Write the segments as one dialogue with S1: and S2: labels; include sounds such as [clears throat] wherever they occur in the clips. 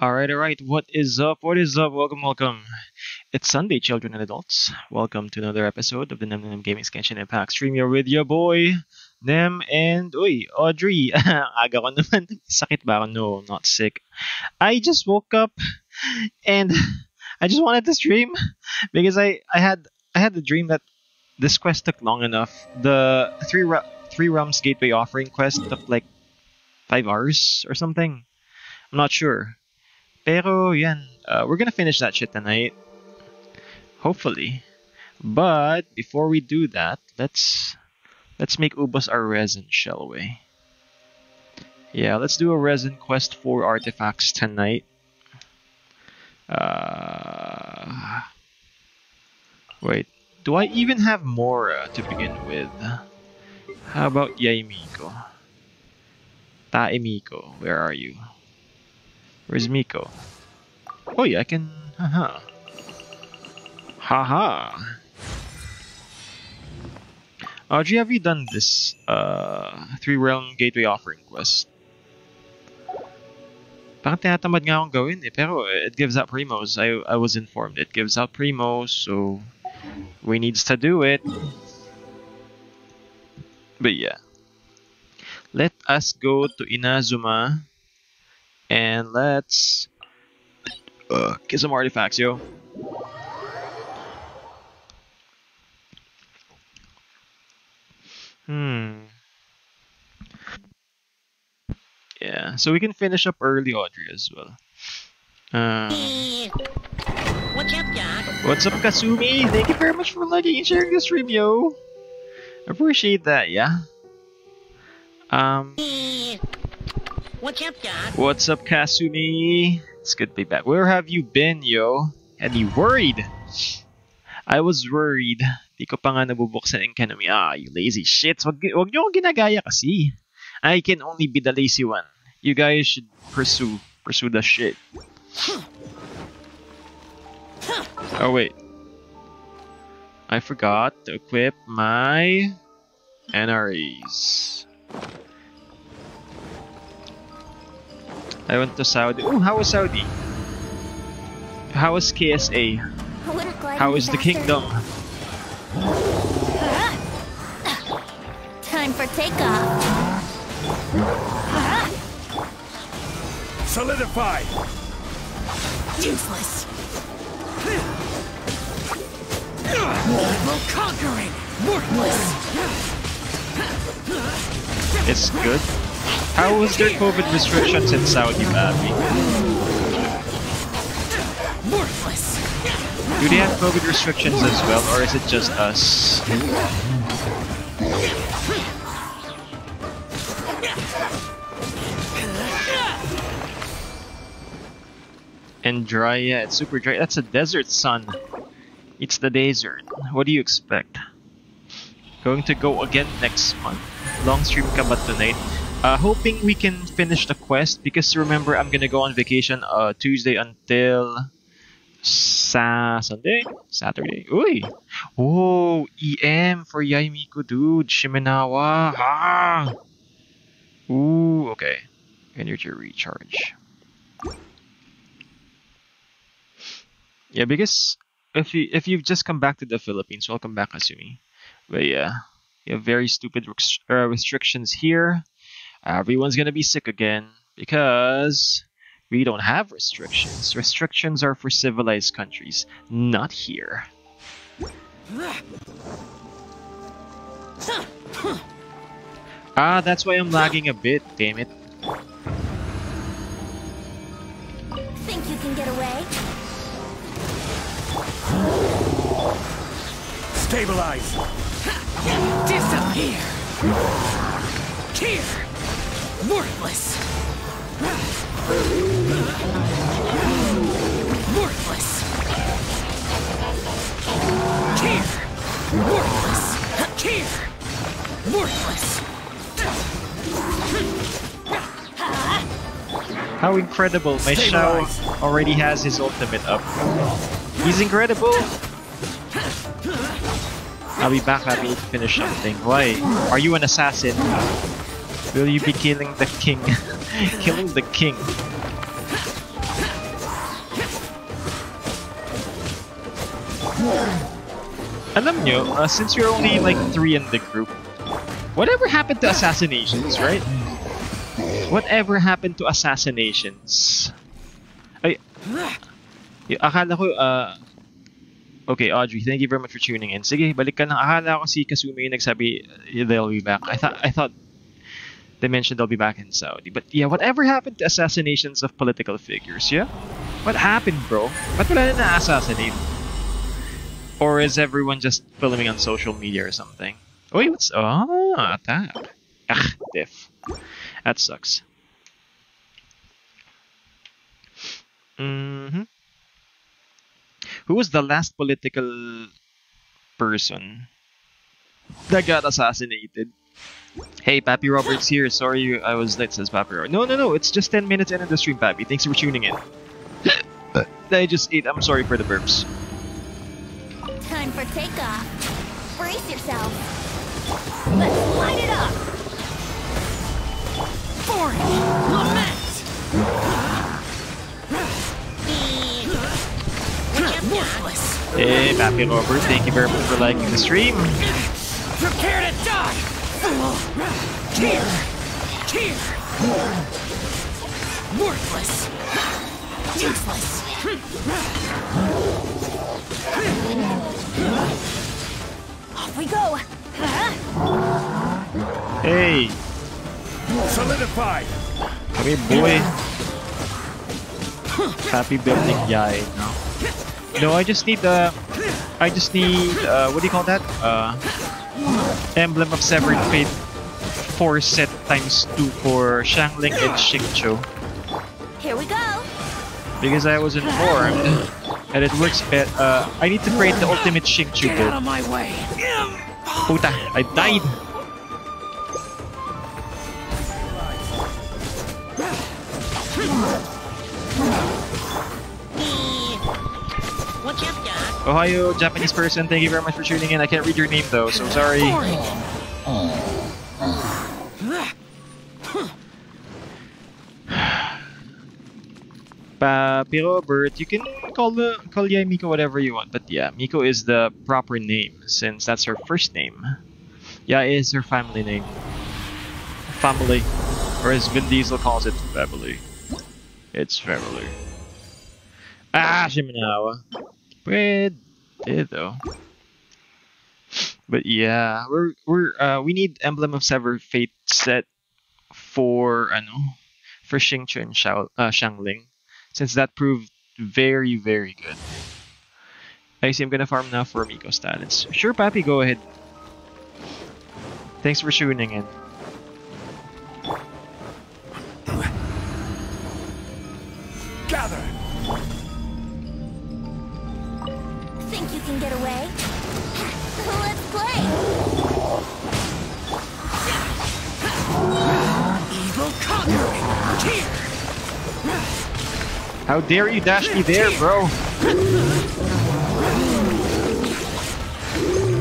S1: Alright, alright, what is up? What is up? Welcome, welcome. It's Sunday, children and adults. Welcome to another episode of the Nem Nem Gaming Genshin Impact stream. You're with your boy, Nem, and uy, Audrey. [laughs] Aga ko naman. Sakit ba ako? No, not sick. I just woke up and I just wanted to stream because I, I had I had the dream that this quest took long enough. The three three realms gateway offering quest took like five hours or something. I'm not sure. Pero yan, uh, we're gonna finish that shit tonight. Hopefully. But before we do that, let's let's make Ubos our resin, shall we? Yeah, let's do a resin quest for artifacts tonight. Uh, wait, do I even have Mora to begin with? How about Yaimiko? Yae Miko, where are you? Where's Miko? Oh yeah, I can... Haha. Haha. Audrey, have you done this uh, Three Realm Gateway Offering quest? Bakit tinatamad nga akong gawin eh, pero it gives out primos. I, I was informed it gives out primos, so we needs to do it. But yeah. Let us go to Inazuma and let's uh, get some artifacts, yo. Hmm. Yeah, so we can finish up early, Audrey, as well. Uh,
S2: What's up, Doc?
S1: what's up, Kasumi? Thank you very much for liking and sharing the stream, yo. Appreciate that, yeah. Um,
S2: What's up, Doc?
S1: what's up, Kasumi? It's good to be back. Where have you been, yo? And you worried? I was worried. Di ko pa nga nabubuksan ang Enkanomiya. Ah, you lazy shits. Wag, wag nyo akong ginagaya kasi. I can only be the lazy one. You guys should pursue, pursue the shit. Oh, wait. I forgot to equip my NREs. I went to Saudi. Oh, how was Saudi? How was KSA?
S3: I
S1: How
S3: any
S1: the kingdom? [coughs]
S3: Time for takeoff.
S4: Solidify!
S2: Useless. Conquering. Worthless.
S1: It's good. How was their COVID restrictions in Saudi, Arabia?
S2: Worthless.
S1: Do they have COVID restrictions as well, or is it just us? And dry, yeah, it's super dry. That's a desert sun. It's the desert. What do you expect? Going to go again next month. Long stream ka ba tonight? Uh, hoping we can finish the quest because remember I'm gonna go on vacation uh, Tuesday until sa Sunday, Saturday. Uy, oh EM for Yae Miko, dude. Shimenawa. Ah. Ooh, okay. Energy recharge. Yeah, because if you if you've just come back to the Philippines, welcome back, Asumi. But yeah, you have very stupid rest- uh, restrictions here. Everyone's gonna be sick again because we don't have restrictions. Restrictions are for civilized countries, not here. Ah, that's why I'm lagging a bit, damn it.
S3: Think you can get away?
S4: Stabilize!
S2: Disappear. Here. Worthless. Worthless. Here. Worthless. Here. Worthless.
S1: How incredible! My
S4: Xiao
S1: already has his ultimate up. He's incredible! I'll be back happy to finish something. Why? Are you an assassin? Will you be killing the king? [laughs] killing the king. Alam nyo, uh, since you're only like three in the group, whatever happened to assassinations, right? Whatever happened to assassinations? Ay, y- akala ko, uh, okay, Audrey, thank you very much for tuning in. Sige, balik ka na. Akala ko si Kasumi yung nagsabi uh, they'll be back. I thought, I thought they mentioned they'll be back in Saudi. But yeah, whatever happened to assassinations of political figures, yeah? What happened, bro? Ba't wala na na-assassinate? Or is everyone just filming on social media or something? Wait, what's... Oh, attack. Ah, diff. That sucks. hmm Who was the last political person that got assassinated? Hey, Pappy Roberts here. Sorry I was late, says Pappy Robert. No, no, no. It's just 10 minutes into the stream, Pappy. Thanks for tuning in. [coughs] I just ate. I'm sorry for the burps.
S3: Time for takeoff. Brace yourself. Let's light it up.
S2: Forage! Lament!
S1: Hey, Pappy Robert. Thank you very much for liking the stream.
S2: Prepare to die! Here! Here! Worthless! Useless!
S3: Off we go.
S1: Hey,
S4: Solidified.
S1: come here, boy. Happy building yay. No. No, I just need the. I just need. Uh, what do you call that? Uh, emblem of severed fate. Four set times two for Xiangling and Xingqiu.
S3: Here we go.
S1: Because I was informed and it works better. Uh, I need to create the ultimate Xingqiu
S2: Get out
S1: build.
S2: of my way!
S1: Puta, I died. Ohio, Japanese person, thank you very much for tuning in. I can't read your name though, so sorry. [sighs] Papi Robert, you can call the call yeah Miko whatever you want, but yeah, Miko is the proper name since that's her first name. Yeah, it is her family name. Family, or as Vin Diesel calls it, family. It's family. Ah, Shimenawa. Pwede though. But yeah, we're we're uh we need emblem of sever fate set for ano for Xingqiu and Xiao, uh, Xiangling since that proved very very good. I see I'm gonna farm now for Miko's talents. Sure, Pappy, go ahead. Thanks for tuning in.
S4: Gather.
S3: Think you can get away? [laughs] Let's play.
S2: Evil conquering!
S1: How dare you dash me there, bro?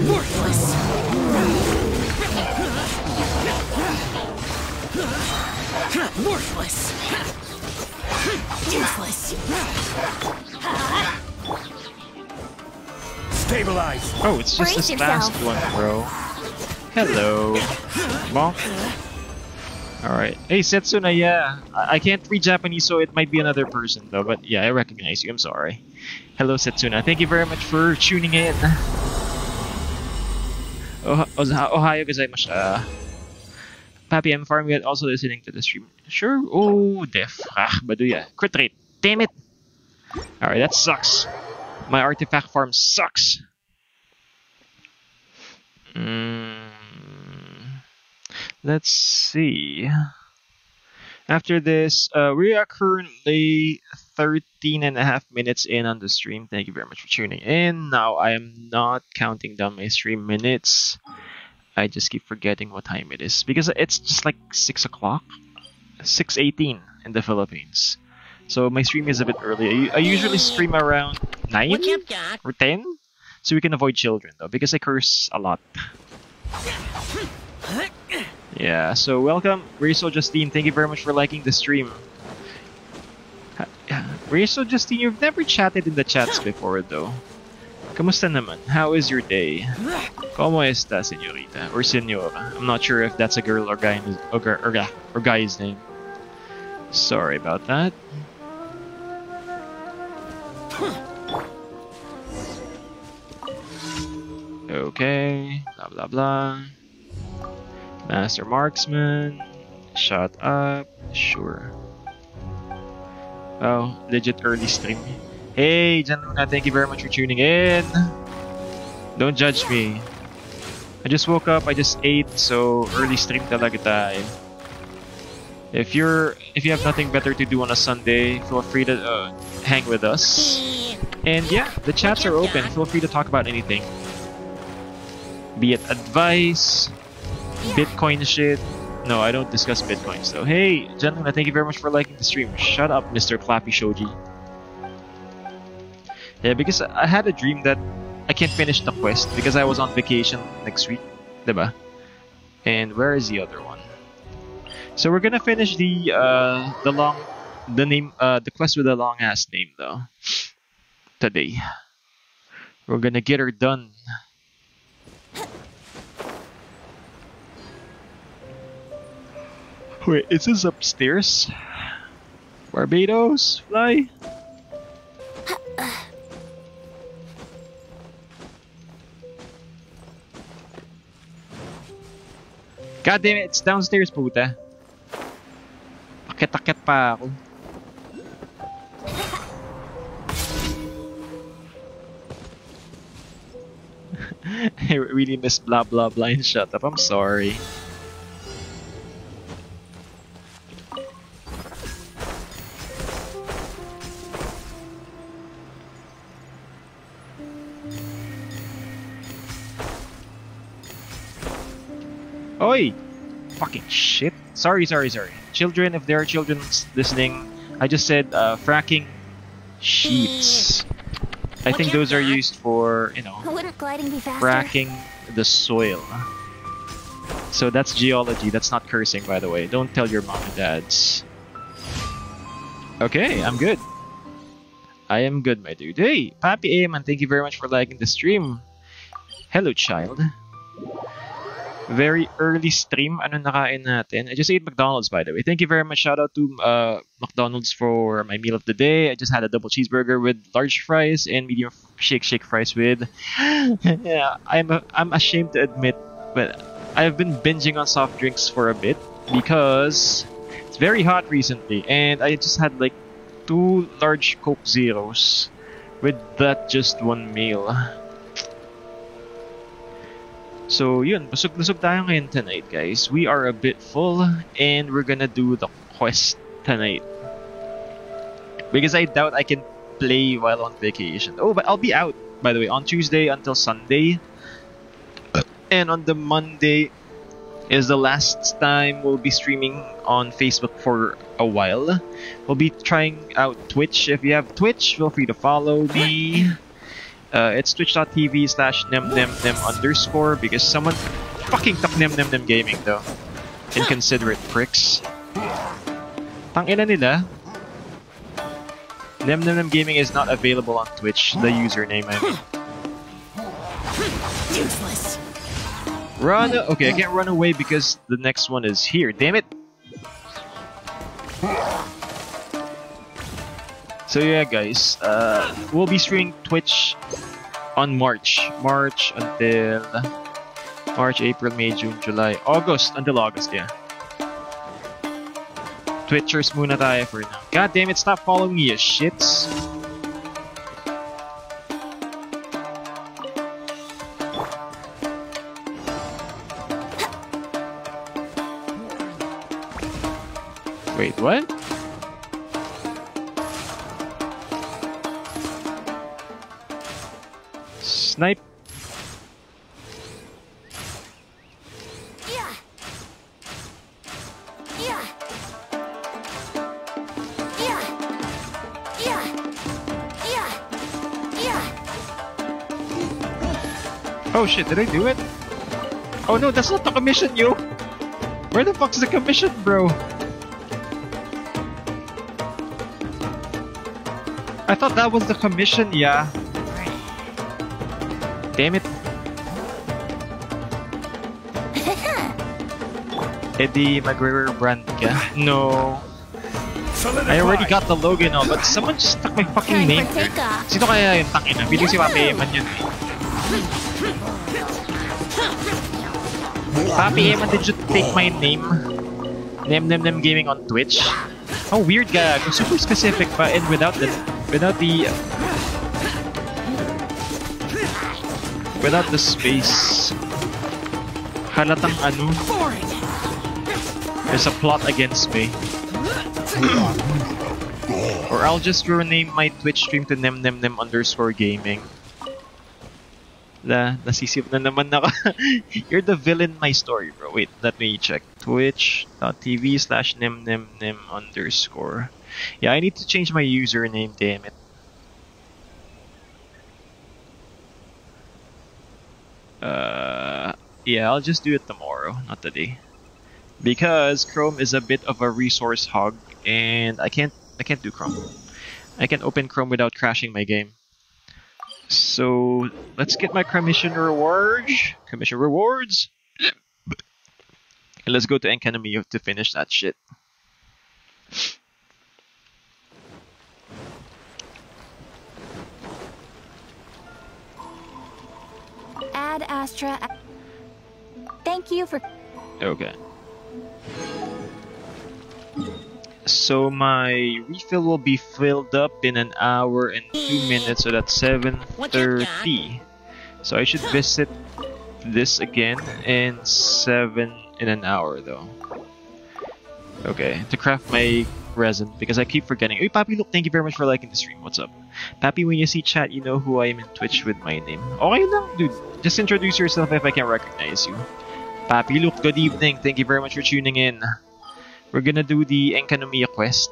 S2: Worthless! Worthless! Useless!
S4: Stabilize.
S1: Oh, it's just
S3: Brace
S1: this last one, bro. Hello. Bonk. Alright. Hey, Setsuna, yeah. I-, I can't read Japanese, so it might be another person, though. But yeah, I recognize you. I'm sorry. Hello, Setsuna. Thank you very much for tuning in. Oh, Ohio gozaimasu. Uh, Papi, I'm farming it, also listening to the stream. Sure. Oh, def. Ah, Baduya. Crit rate. Damn it. Alright, that sucks. My artifact farm sucks. Mm, let's see. After this, uh, we are currently 13 and a half minutes in on the stream. Thank you very much for tuning in. Now, I am not counting down my stream minutes. I just keep forgetting what time it is because it's just like 6 o'clock, 6.18 in the Philippines. So my stream is a bit early. I, I usually stream around 9
S2: What you got?
S1: or 10 so we can avoid children though because I curse a lot. Yeah, so welcome Rizzo Justine. Thank you very much for liking the stream. [sighs] Rizzo Justine, you've never chatted in the chats before though. Kamusta naman? How is your day? Como esta, señorita? Or señora? I'm not sure if that's a girl or guy or, or, or guy's name. Sorry about that. Okay, blah blah blah. Master Marksman, shut up, sure. Oh, legit early stream. Hey, Januna, thank you very much for tuning in. Don't judge me. I just woke up, I just ate, so early stream talaga tayo. If you're, if you have nothing better to do on a Sunday, feel free to uh, hang with us. And yeah, the chats are open. Feel free to talk about anything. Be it advice, Bitcoin shit. No, I don't discuss Bitcoin. So Hey, gentlemen, thank you very much for liking the stream. Shut up, Mr. Clappy Shoji. Yeah, because I had a dream that I can't finish the quest because I was on vacation next week, diba? And where is the other one? So we're gonna finish the uh the long the name uh the quest with a long ass name though today. We're gonna get her done. Wait, is this upstairs? Barbados? Fly? God damn it, it's downstairs, puta. Akit-akit pa ako. [laughs] I really miss blah blah blah and shut up. I'm sorry. Oi! Fucking shit. Sorry, sorry, sorry. Children, if there are children listening, I just said uh, fracking sheets. I think those are used for, you know,
S3: Wouldn't gliding be faster?
S1: fracking the soil. So that's geology, that's not cursing by the way. Don't tell your mom and dads. Okay, I'm good. I am good, my dude. Hey, Papi Aman, thank you very much for liking the stream. Hello, child. Very early stream. Ano nakain natin? I just ate McDonald's, by the way. Thank you very much. Shout out to uh, McDonald's for my meal of the day. I just had a double cheeseburger with large fries and medium shake shake fries with. [laughs] yeah, I'm a, I'm ashamed to admit, but I've been binging on soft drinks for a bit because it's very hot recently, and I just had like two large Coke Zeros with that just one meal. So yun, busog-busog tayo ngayon tonight guys. We are a bit full and we're gonna do the quest tonight. Because I doubt I can play while on vacation. Oh, but I'll be out, by the way, on Tuesday until Sunday. And on the Monday is the last time we'll be streaming on Facebook for a while. We'll be trying out Twitch. If you have Twitch, feel free to follow me. Uh, it's twitch.tv slash nemnemnem underscore because someone fucking took nemnemnem gaming though. Inconsiderate pricks. Tangina nila. Nemnemnem gaming is not available on Twitch, the username I mean.
S2: Useless.
S1: Run! Okay, I can't run away because the next one is here. Damn it! So yeah, guys, uh, we'll be streaming Twitch on March. March until March, April, May, June, July, August until August, yeah. Twitchers muna tayo for now. God damn it, stop following me, you shits. Wait, what? Snipe. Oh shit, did I do it? Oh no, that's not the commission, yo! Where the fuck's the commission, bro? I thought that was the commission, yeah. Damn it. [laughs] Eddie McGregor brand ka? [laughs] No. I already got the logo oh, now, but someone just stuck my fucking name.
S3: for.
S1: Sino kaya yung tangina? Feeling si Papi Eman yun. Papi Eman, did you take my name? Nem Nem Nem Gaming on Twitch? Oh, weird gag. Super specific pa and without the... Without the... Without the space. Halatang ano. There's a plot against me. or I'll just rename my Twitch stream to nem nem nem underscore gaming. La, nasisip na naman ako. [laughs] You're the villain in my story, bro. Wait, let me check. Twitch.tv slash nemnemnem underscore. Yeah, I need to change my username, damn it. Uh, yeah, I'll just do it tomorrow, not today. Because Chrome is a bit of a resource hog, and I can't I can't do Chrome. I can open Chrome without crashing my game. So let's get my commission rewards. Commission rewards. And let's go to Enkanomiya to finish that shit.
S3: Ad Astra. Thank you for.
S1: Okay. So my refill will be filled up in an hour and two minutes, so that's 7.30. So I should visit this again in 7 in an hour though. Okay, to craft my resin, because I keep forgetting. Hey Papi, look, thank you very much for liking the stream. What's up? Papi, when you see chat, you know who I am in Twitch with my name. Okay lang, dude. Just introduce yourself if I can recognize you. Papi Luke, good evening. Thank you very much for tuning in. We're gonna do the Enkanomiya quest.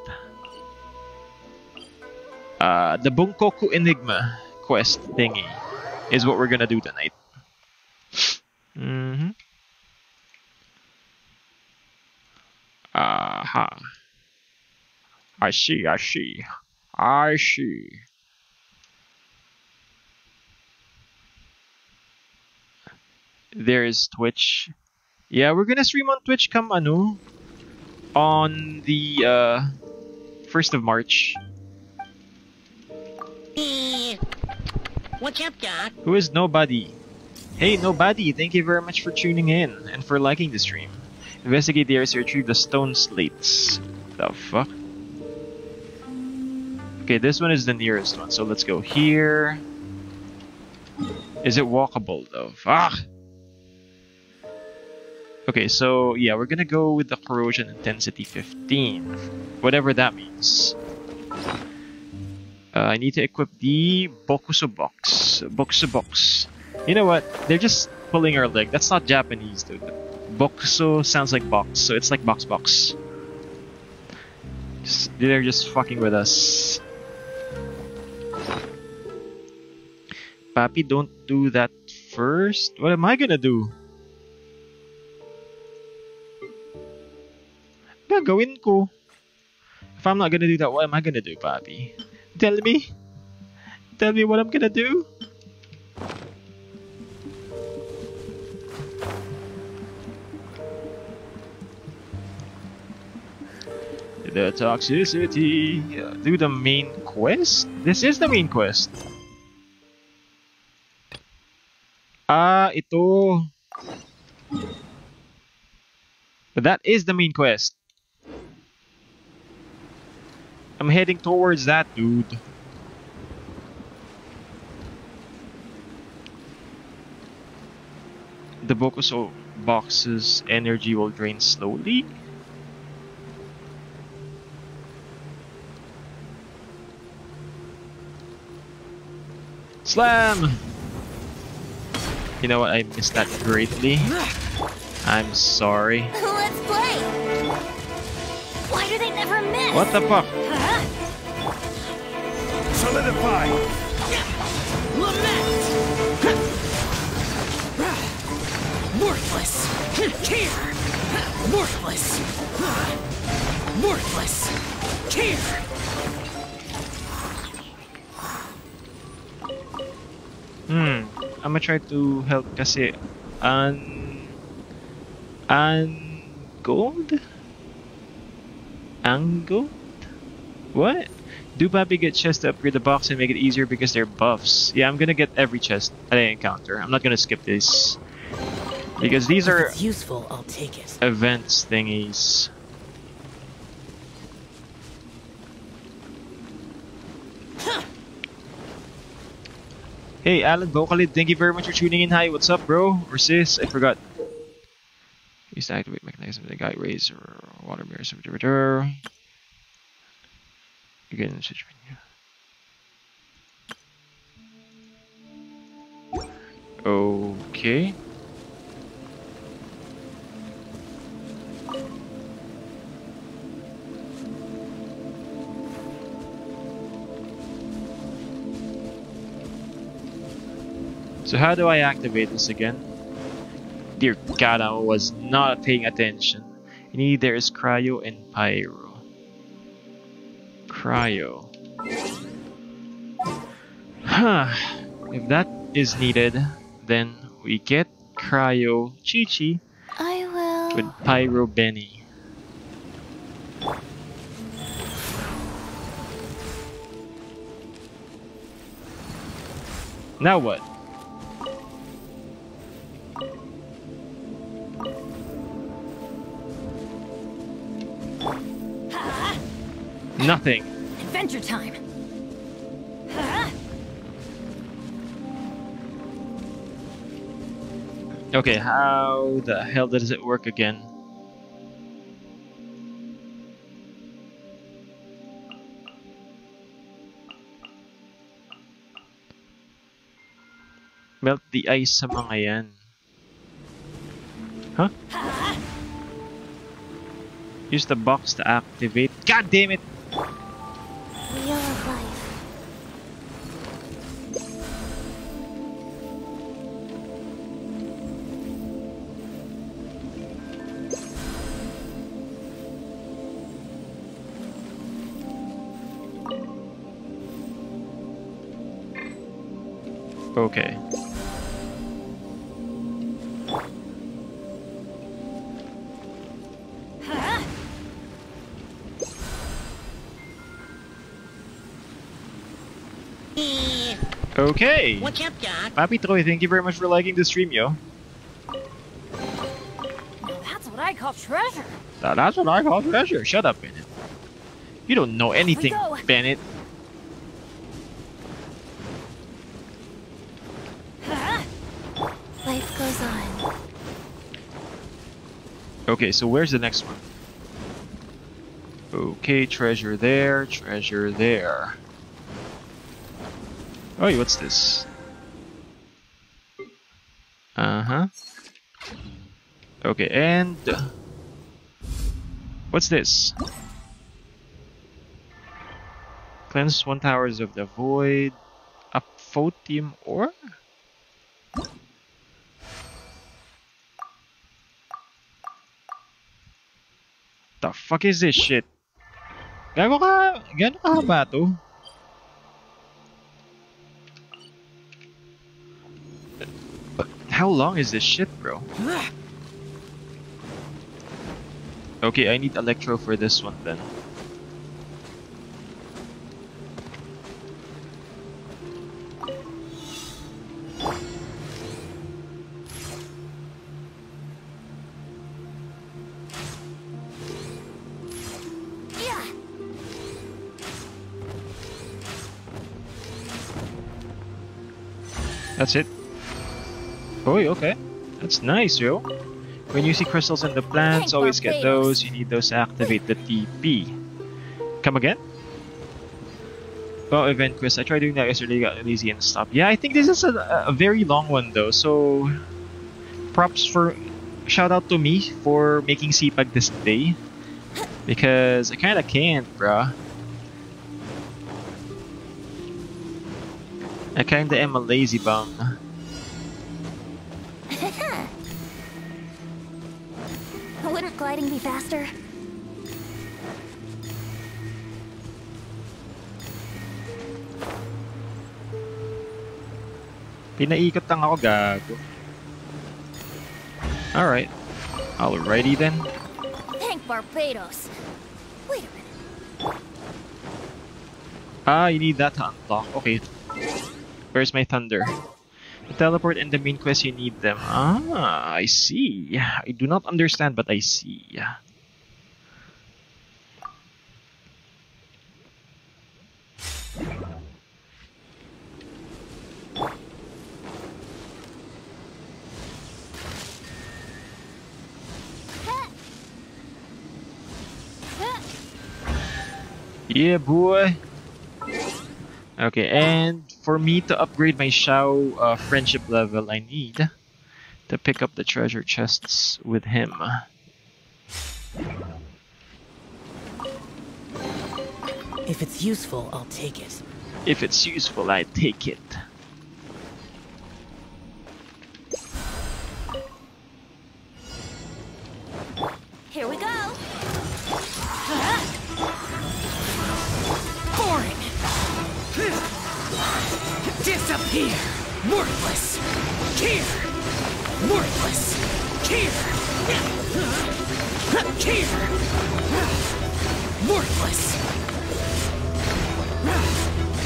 S1: Uh, the Bunkoku Enigma quest thingy is what we're gonna do tonight. Mm-hmm. Aha. I see, I see. I see. There's Twitch. Yeah, we're gonna stream on Twitch come ano on the uh, 1st of March.
S2: What's up, Doc?
S1: Who is Nobody? Hey, Nobody, thank you very much for tuning in and for liking the stream. Investigate the areas to retrieve the stone slates. The fuck? Okay, this one is the nearest one, so let's go here. Is it walkable though? Fuck! Okay, so yeah, we're gonna go with the corrosion intensity 15. Whatever that means. Uh, I need to equip the Bokuso box. Bokuso box. You know what? They're just pulling our leg. That's not Japanese, dude. Bokuso sounds like box, so it's like box box. Just, they're just fucking with us. Papi, don't do that first. What am I gonna do? Gagawin ko. If I'm not gonna do that, what am I gonna do, Papi? Tell me. Tell me what I'm gonna do. The toxicity. Do the main quest? This is the main quest. Ah, ito. But that is the main quest. I'm heading towards that, dude. The Bokuso box's energy will drain slowly. Slam! You know what? I missed that greatly. I'm sorry. [laughs]
S3: Let's play. Why do they never miss?
S1: What the fuck?
S3: Huh?
S4: Solidify!
S2: Lament! Worthless! Here! Worthless! Worthless! Here!
S1: Hmm. I'm gonna try to help kasi an an gold angold what do Papi get chests to upgrade the box and make it easier because they're buffs yeah I'm gonna get every chest I encounter I'm not gonna skip this because these are
S2: useful, I'll take it.
S1: events thingies Hey, Alan Vocalid, thank you very much for tuning in. Hi, what's up, bro? Or sis? I forgot. Used to activate mechanism, the guy raise or water mirror. Again, menu. Okay. So how do I activate this again? Dear God, I was not paying attention. There is cryo and pyro. Cryo. Huh. if that is needed, then we get cryo Qiqi
S3: I will.
S1: with pyro Benny. Now what? Nothing.
S3: Adventure time. Huh?
S1: Okay, how the hell does it work again? Melt the ice sa mga yan. Huh? Use the box to activate. God damn it! Okay!
S2: What's up, Doc?
S1: Papi Troy, thank you very much for liking the stream, yo.
S3: That's what I call treasure.
S1: Tha- That's what I call treasure. Shut up, Bennett. You don't know anything. Bennett.
S3: Huh? Life goes on.
S1: Okay, so where's the next one? Okay, treasure there, treasure there. Oh, what's this? Uh huh. Okay, and what's this? Cleanse one towers of the void. Aphotium ore? The fuck is this shit? Gago ka, gano'n kahaba to? How long is this shit, bro? Okay, I need electro for this one then. That's it. Oh, okay. That's nice, yo. When you see crystals in the plants, always get those. You need those to activate the TP. Come again? Oh, event quest. I tried doing that yesterday, got lazy and stopped. Yeah, I think this is a, a very long one though, so props for shout out to me for making CPAG this day. Because I kinda can't, bruh. I kinda am a lazy bum. Pinaikot lang ako, gago. Alright. Alrighty then.
S3: Thank Barbatos. Wait a minute.
S1: Ah, you need that to unlock. Okay. Where's my thunder? To teleport and the main quest, you need them. Ah, I see. I do not understand, but I see. Yeah, boy. Okay, and for me to upgrade my Xiao uh, friendship level, I need to pick up the treasure chests with him.
S2: If it's useful, I'll take it.
S1: If it's useful, I take it.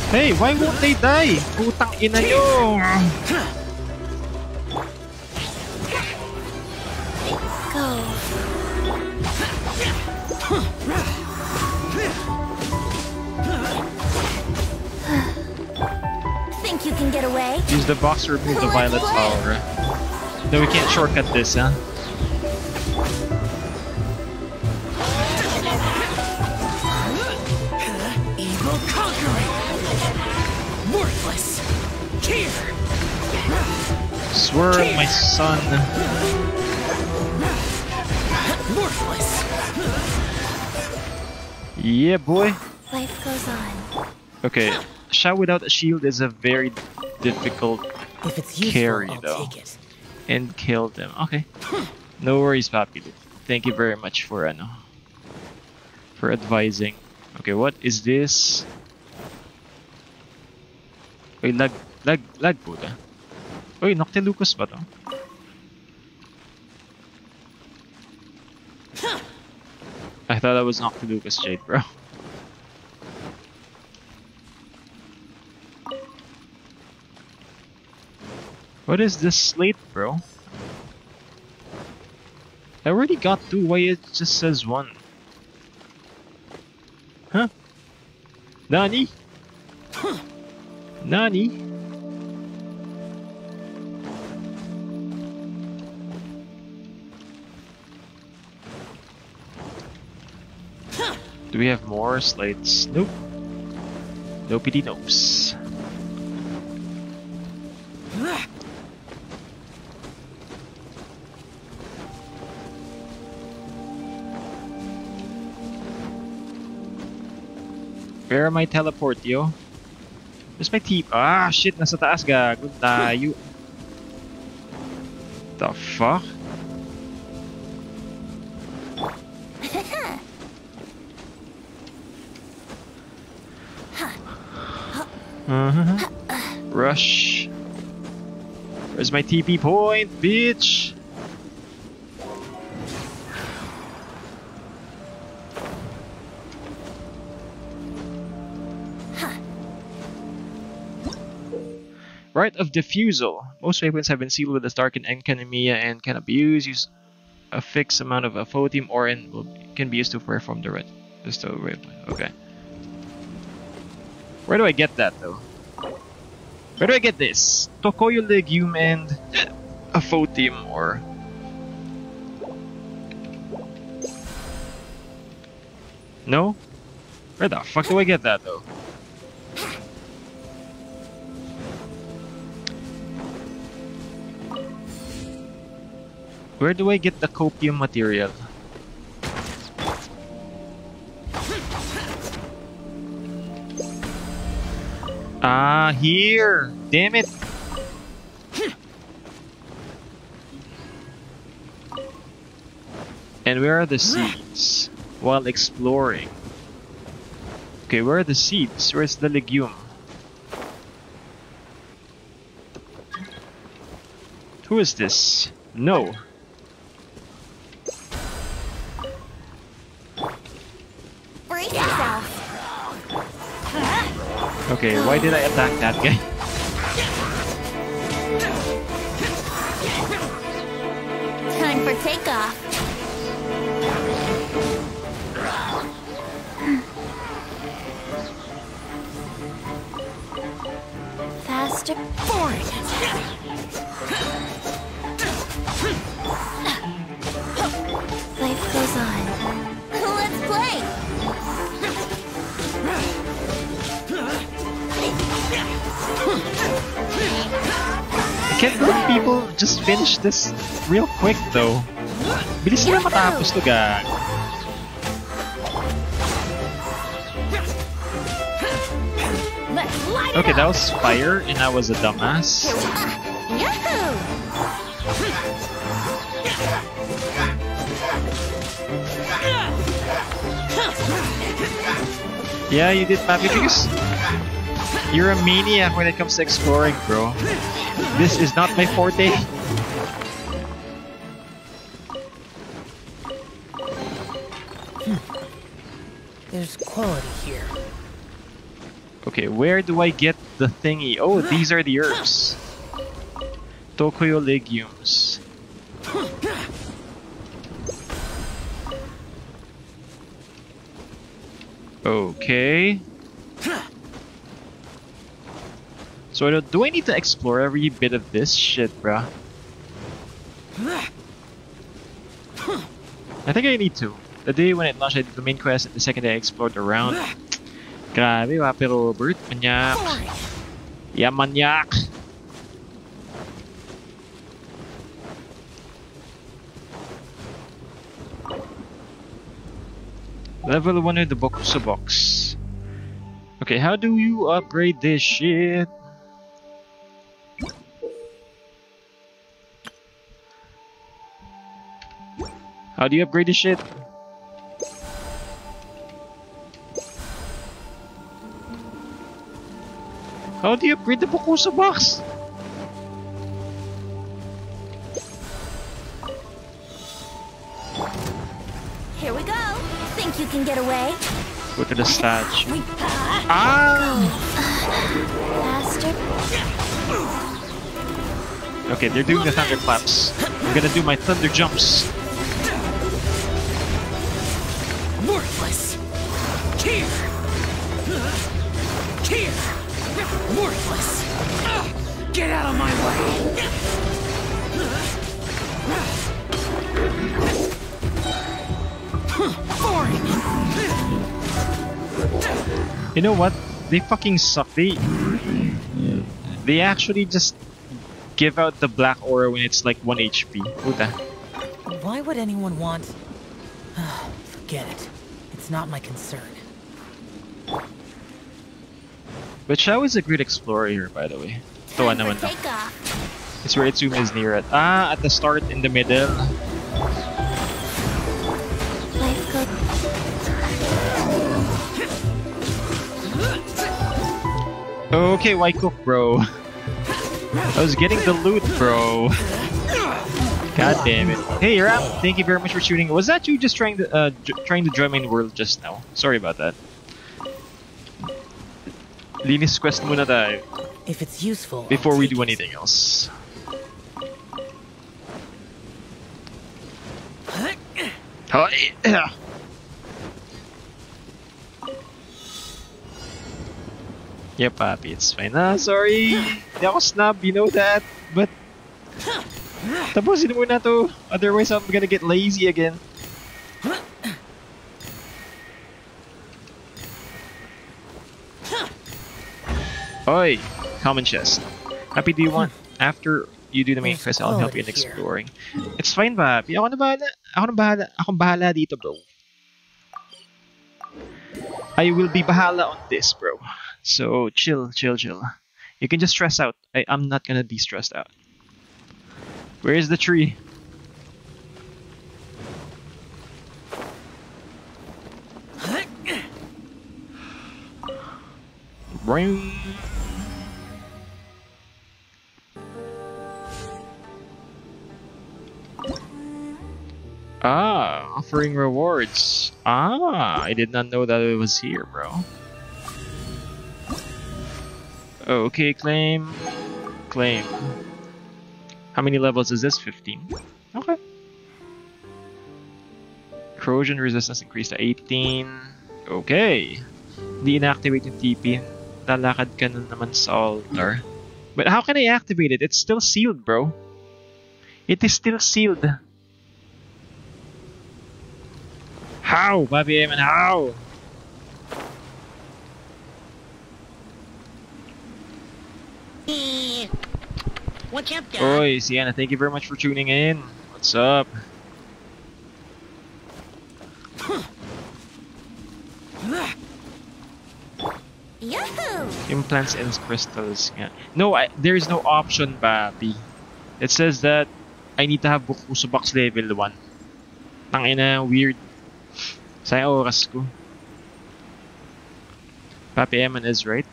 S1: Hey, why won't they die? Putang ina nyo!
S3: Go. Think you can get away?
S1: Use the box to remove the violet power. No, we can't shortcut this, huh?
S2: Evil conquering! Worthless! Here!
S1: Swerve, my son.
S2: Worthless!
S1: Yeah, boy.
S3: Life goes on.
S1: Okay, Xiao without a shield is a very difficult
S2: If it's useful,
S1: Carry,
S2: I'll
S1: though.
S2: take it.
S1: And kill them. Okay. No worries, Papi. Thank you very much for ano, for advising. Okay, what is this? Wait, lag, lag, lag po ba? Uy, Noctilucous ba to? I thought that was Noctilucous Jade, bro. What is this slate, bro? I already got two, why it just says one? Huh? Nani? [laughs] Nani? Do we have more slates? Nope. Nopey nopes. Where am I teleport, yo? Where's my teep? Ah, shit, nasa taas gago. Tayo. The fuck? Uh-huh. Rush. Where's my TP point, bitch? Rite of Diffusal. Most weapons have been sealed with a darkened Enkanomiya and can be used. Use a fixed amount of a aphotium ore and will, can be used to perform the rite. Just a weapon. Okay. Where do I get that though? Where do I get this? Tokoyo legume and a aphotium ore No? Where the fuck do I get that though? Where do I get the copium material? Ah, here! Damn it! And where are the seeds? While exploring. Okay, where are the seeds? Where's the legume? Who is this? No. Okay, why did I attack that guy?
S3: Time for takeoff. Faster.
S2: Boring!
S1: Can people just finish this real quick though? Bilis nila matapos to gag. Okay, that was fire and I was a dumbass. Yeah, you did, Papi, because you're a maniac when it comes to exploring, bro. This is not my forte. Hmm.
S2: There's quality here.
S1: Okay, where do I get the thingy? Oh, these are the herbs. Tokoyo legumes. Okay. So do I need to explore every bit of this shit, bruh? I think I need to. The day when it launched, I did the main quest, and the second day I explored around. Grabe, Wapi Robert. Manyak. Yeah, manyak. Level 1 of the Bokuso box. Okay, how do you upgrade this shit? How do you upgrade this shit? How do you upgrade the Bokuso box?
S3: Here we go. Think you can get away?
S1: Go to the statue.
S3: Ah,
S1: Ah!
S3: Faster.
S1: Okay, they're doing the thunderclaps. I'm gonna do my thunder jumps.
S2: Get out of my way.
S1: You know what? They fucking suck. They they actually just give out the black aura when it's like 1 HP. Puta.
S2: Why would anyone want? [sighs] Forget it. It's not my concern.
S1: But Xiao is a great explorer here, by the way. Tawa naman na. It's where Itsumi is near it. Ah, at the start, in the middle. Okay, why cook, bro? I was getting the loot, bro. God damn it. Hey, Rap, thank you very much for shooting. Was that you just trying to uh, j- trying to join my world just now? Sorry about that. Linis quest muna tayo
S2: If it's useful.
S1: Before we do anything else. Hi. [coughs] Yeah, papi, it's fine. Ah, sorry. Hindi ako snub, you know that. But, tapusin muna to. Otherwise, I'm gonna get lazy again. Oi, common chest. Happy, do you want, after you do the main
S2: hmm.
S1: quest, I'll help you in exploring. It's fine, papi. Ako na bahala. Ako na bahala. Ako bahala dito, bro. I will be bahala on this, bro. So chill, chill, chill. You can just stress out. I, I'm not gonna be stressed out. Where is the tree? Ring. Ah, offering rewards. Ah, I did not know that it was here, bro. Okay, claim. Claim. How many levels is this? 15. Okay. Corrosion resistance increased to 18. Okay. Hindi inactivate yung TP. Lalakad ka na naman sa altar. But how can I activate it? It's still sealed, bro. It is still sealed. How, Bobby Eamon? How?
S2: What's up, Dad?
S1: Oi, Sienna, thank you very much for tuning in. What's up? Implants and crystals. Yeah. No, I, there is no option, Papi. It says that I need to have Bokuso Box level 1. Tangina, weird. Sayang oras ko. Papi Eman is right.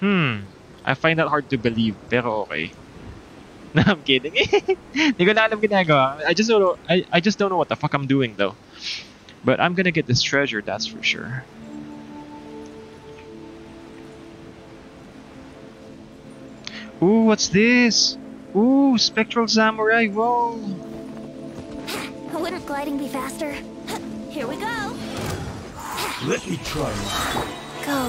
S1: Hmm. I find that hard to believe, pero okay. [laughs] No, I'm kidding. [laughs] Hindi ko na alam ginagawa. I just don't know, I, I just don't know what the fuck I'm doing though. But I'm gonna get this treasure, that's for sure. Ooh, what's this? Ooh, Spectral Samurai, whoa!
S3: Wouldn't gliding be faster? [laughs] Here we go.
S4: Let me try.
S3: Go.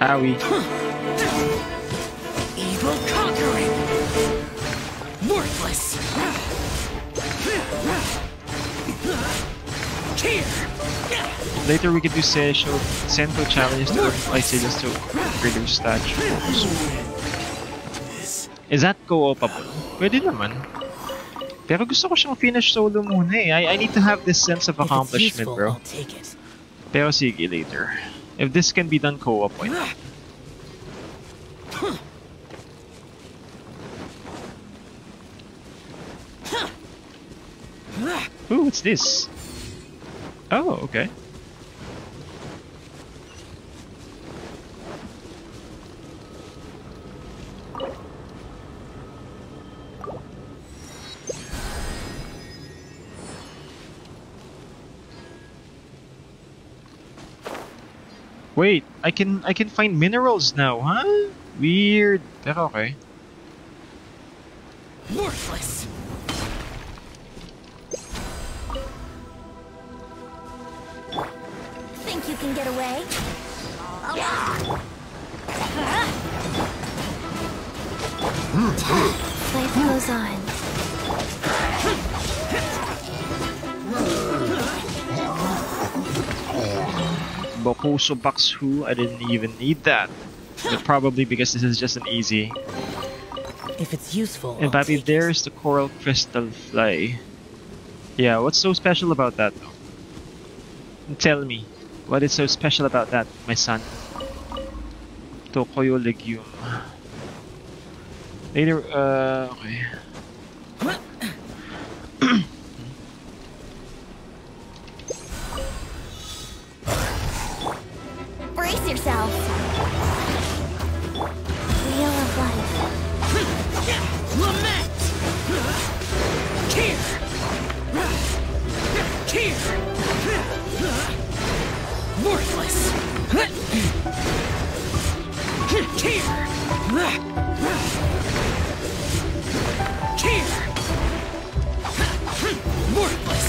S1: Owie.
S2: Evil conquering. Worthless. Here.
S1: Later we could do Seisho, Sento challenges to earn fights just to reduce stature. Is that co-opable? Pwede naman. Pero gusto ko siyang finish solo muna eh. I, I need to have this sense of accomplishment, bro.
S2: I'll take it.
S1: Pero sige, later. If this can be done co-op, why not? Ooh, what's this? Oh, okay. Wait, I can I can find minerals now, huh? Weird. Pero okay.
S2: Worthless.
S3: Think you can get away? Life goes on.
S1: Bokuso Box, I didn't even need that. But probably because this is just an easy.
S2: If it's useful,
S1: And
S2: take
S1: there's the coral crystal fly. Yeah, what's so special about that though? Tell me, what is so special about that, my son? Tokoyo legume. Later, uh, okay. [clears throat]
S3: Brace yourself. Wheel of life.
S2: Lament. Here. Here. Worthless. Here. Here. Worthless.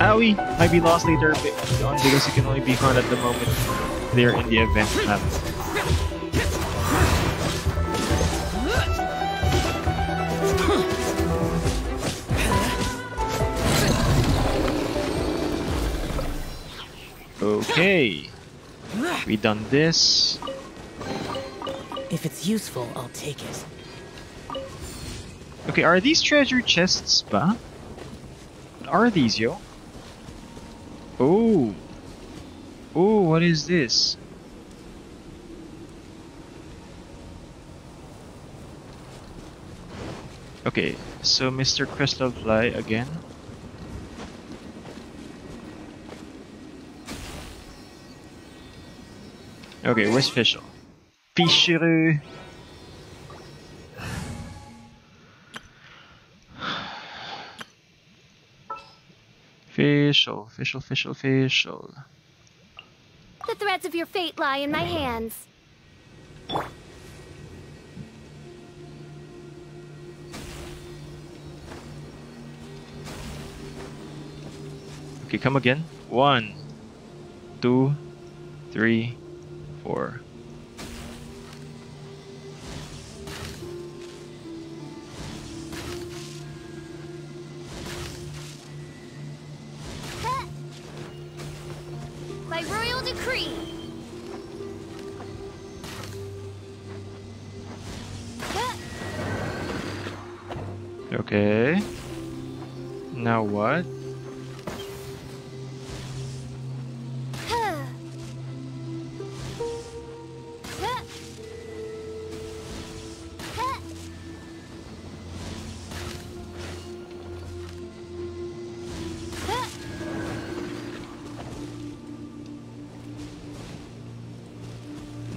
S1: Owie might be lost later on because you can only be found at the moment they're in the event map. Okay, we done this.
S2: If it's useful, I'll take it.
S1: Okay, are these treasure chests ba? What are these, yo? Oh. Oh, what is this? Okay, so Mr. Crystal Fly again. Okay, where's Fischl? Fischl. Fischl, Fischl, Fischl, Fischl.
S3: The threads of your fate lie in my hands.
S1: Okay, come again. One, two, three, four.
S3: Decree.
S1: Okay. Now what?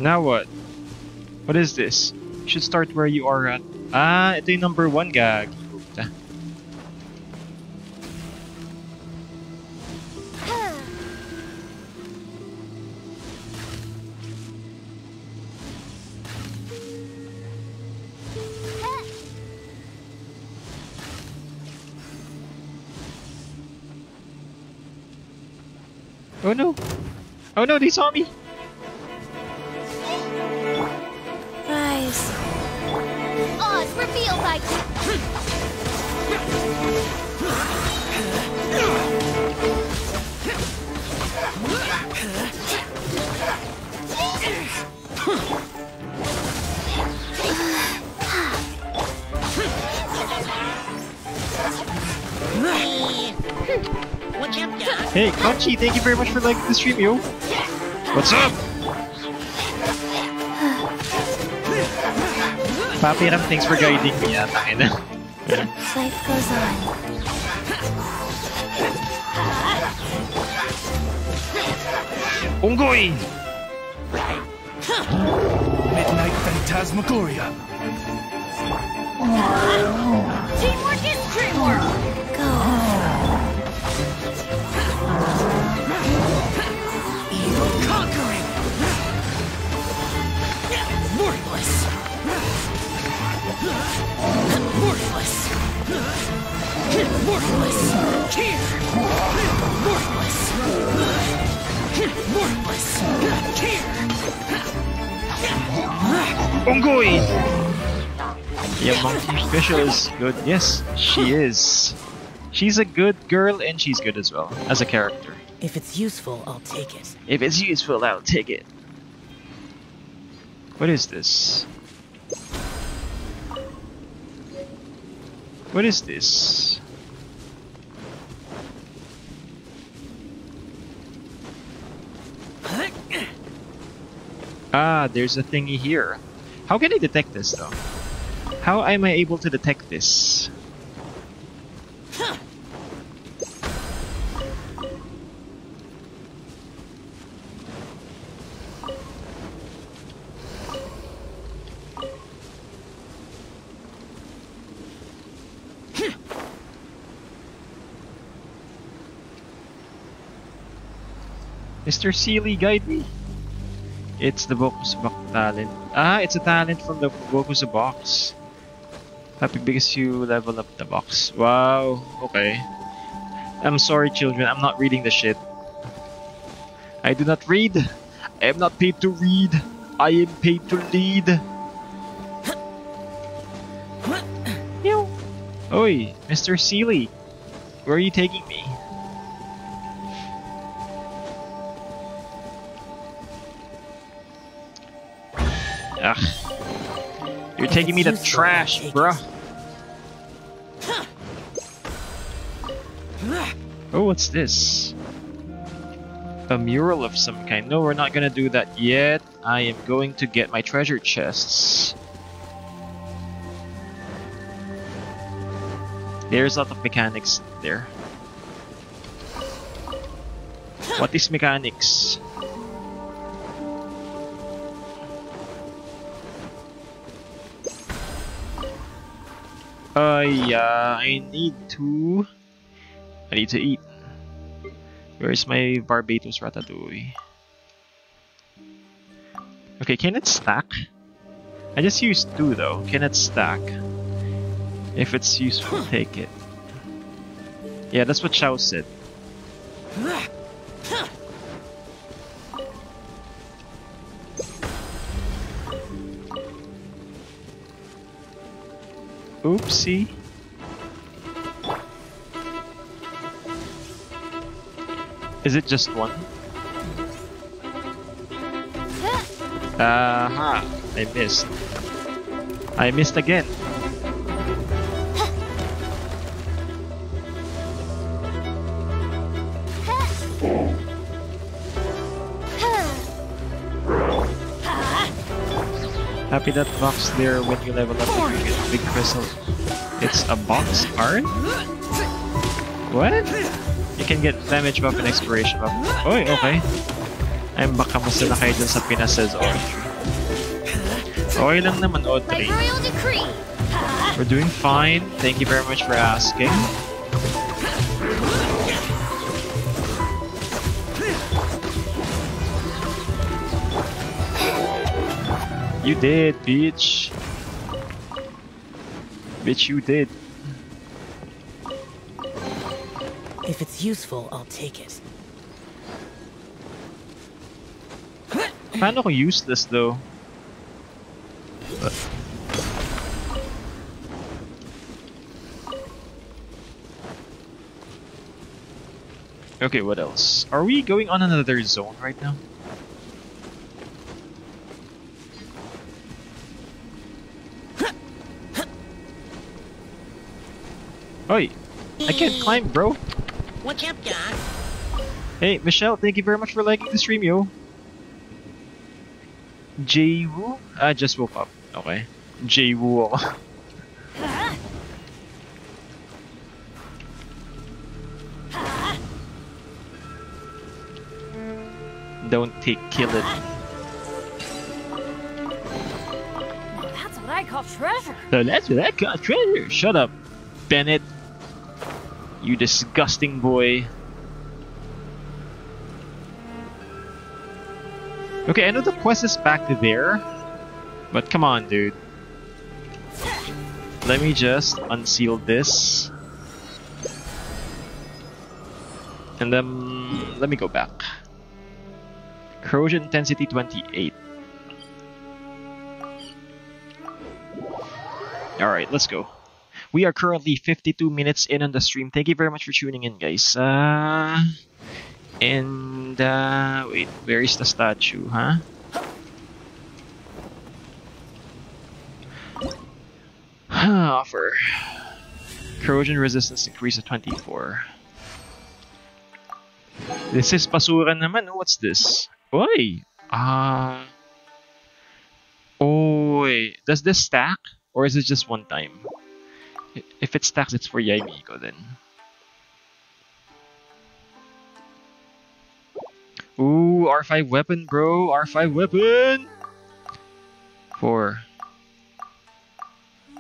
S1: Now what? What is this? You should start where you are at. Ah, ito yung number one gag. Oh no! Oh no, they saw me! Hey, Conchi, thank you very much for liking the stream, yo! What's up? Papiram, thanks for guiding me, ah, tangina.
S3: Life goes on.
S1: Unggoy!
S4: Midnight Phantasmagoria.
S3: Teamwork is dreamwork. Go.
S2: Evil conquering! Worthless! Worthless! Worthless! Here! Worthless! Worthless! Here!
S1: Unggoy! Yeah, Monkey Official is good. Yes, she is. She's a good girl and she's good as well, as a character.
S2: If it's useful, I'll take it.
S1: If it's useful, I'll take it. What is this? What is this? Ah, there's a thingy here. How can I detect this though? How am I able to detect this? Mr. Seelie, guide me. It's the Bokuso Box talent. Ah, it's a talent from the Bokuso Box. Happy because you level up the box. Wow, okay. I'm sorry, children, I'm not reading the shit. I do not read. I am not paid to read. I am paid to lead. [coughs] Oi, Mr. Seelie. Where are you taking me? Ugh. You're taking me to trash, bruh. Oh, what's this? A mural of some kind. No, we're not gonna do that yet. I am going to get my treasure chests. There's a lot of mechanics there. What is mechanics? Uh, yeah, I need to... I need to eat. Where's my Barbatos Ratatouille? Okay, can it stack? I just used two though. Can it stack? If it's useful, take it. Yeah, that's what Xiao said. Oopsie. Is it just one? [laughs] Uh -huh. I missed. I missed again. [laughs] Happy that box there when you level up you get big crystal. It's a box art? What? You can get damage buff and expiration buff. Oy, okay. Ay, baka masa na kayo dun sa pinasas Audrey. Okay lang naman, Audrey. We're doing fine. Thank you very much for asking. You did, bitch. Bitch, you did.
S2: If it's useful, I'll take it.
S1: Kind of useless though? Okay, what else? Are we going on another zone right now? Oi! I can't climb, bro!
S2: What's up, Doc?
S1: Hey, Michelle, thank you very much for liking the stream, yo. Jwoo? I just woke up. Okay. Jwoo ako. [laughs] Don't take kill it.
S3: That's what I call treasure.
S1: So that's what I call treasure. Shut up, Bennett. You disgusting boy. Okay, I know the quest is back there, but come on, dude. Let me just unseal this. And then let me go back. Corrosion intensity 28. Alright, let's go. We are currently 52 minutes in on the stream. Thank you very much for tuning in, guys. Uh, and, uh, wait, where is the statue, huh? [sighs] Offer. Corrosion resistance increase to 24. This is basura naman. What's this? Oi! Ah. Oi. Does this stack? Or is it just one time? If it stacks, it's for Yae Miko then. Ooh, R5 weapon, bro. R5 weapon! Four.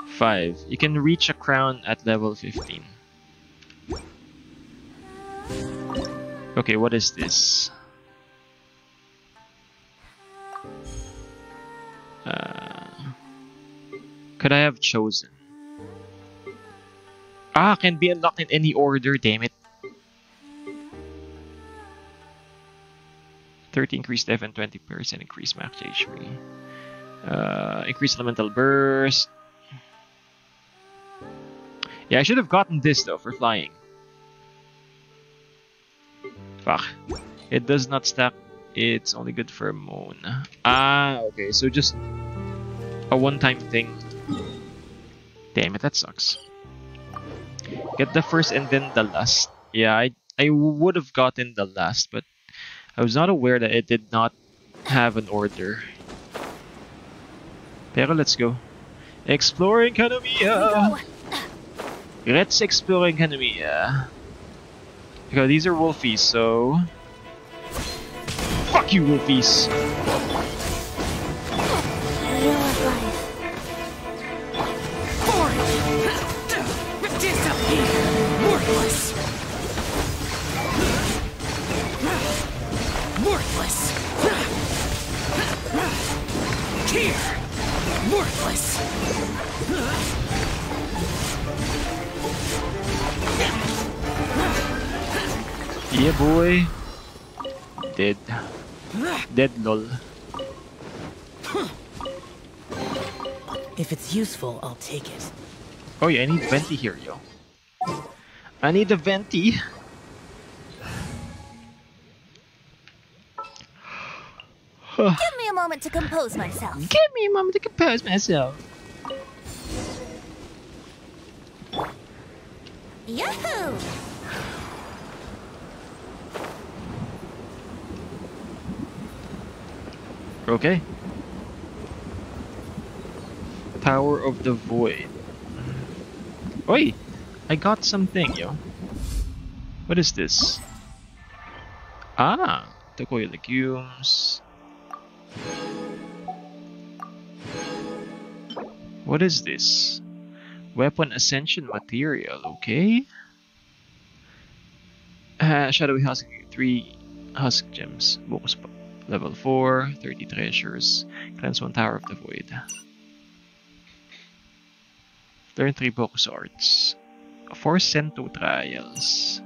S1: Five. You can reach a crown at level 15. Okay, what is this? Uh, could I have chosen? Ah, can be unlocked in any order, damn it. 30 increased def and 20% increased max HP. Uh, increased elemental burst. Yeah, I should have gotten this though for flying. Fuck. It does not stack. It's only good for a Moon. Ah, okay. So just a one-time thing. Damn it, that sucks. Get the first and then the last. Yeah, I I would have gotten the last, but I was not aware that it did not have an order. Pero let's go. Exploring Kanomiya! Let's explore Kanomiya. Because these are wolfies, so... Fuck you, wolfies!
S2: Worthless!
S1: Yeah, boy. Dead. Dead, lol.
S2: If it's useful, I'll take it.
S1: Oh yeah, I need venti here, yo. I need a venti.
S3: Give me a moment to compose myself.
S1: Give me a moment to compose myself.
S3: Yahoo!
S1: Okay. Tower of the Void. Oi! I got something, yo. What is this? Ah! Tokoyo legumes. What is this? Weapon Ascension material, okay? Uh, Shadowy Husk, 3 Husk Gems. Bonus Level 4, 30 treasures. Cleanse 1 Tower of the Void. Learn 3 Bokus Arts. 4 Cento Trials.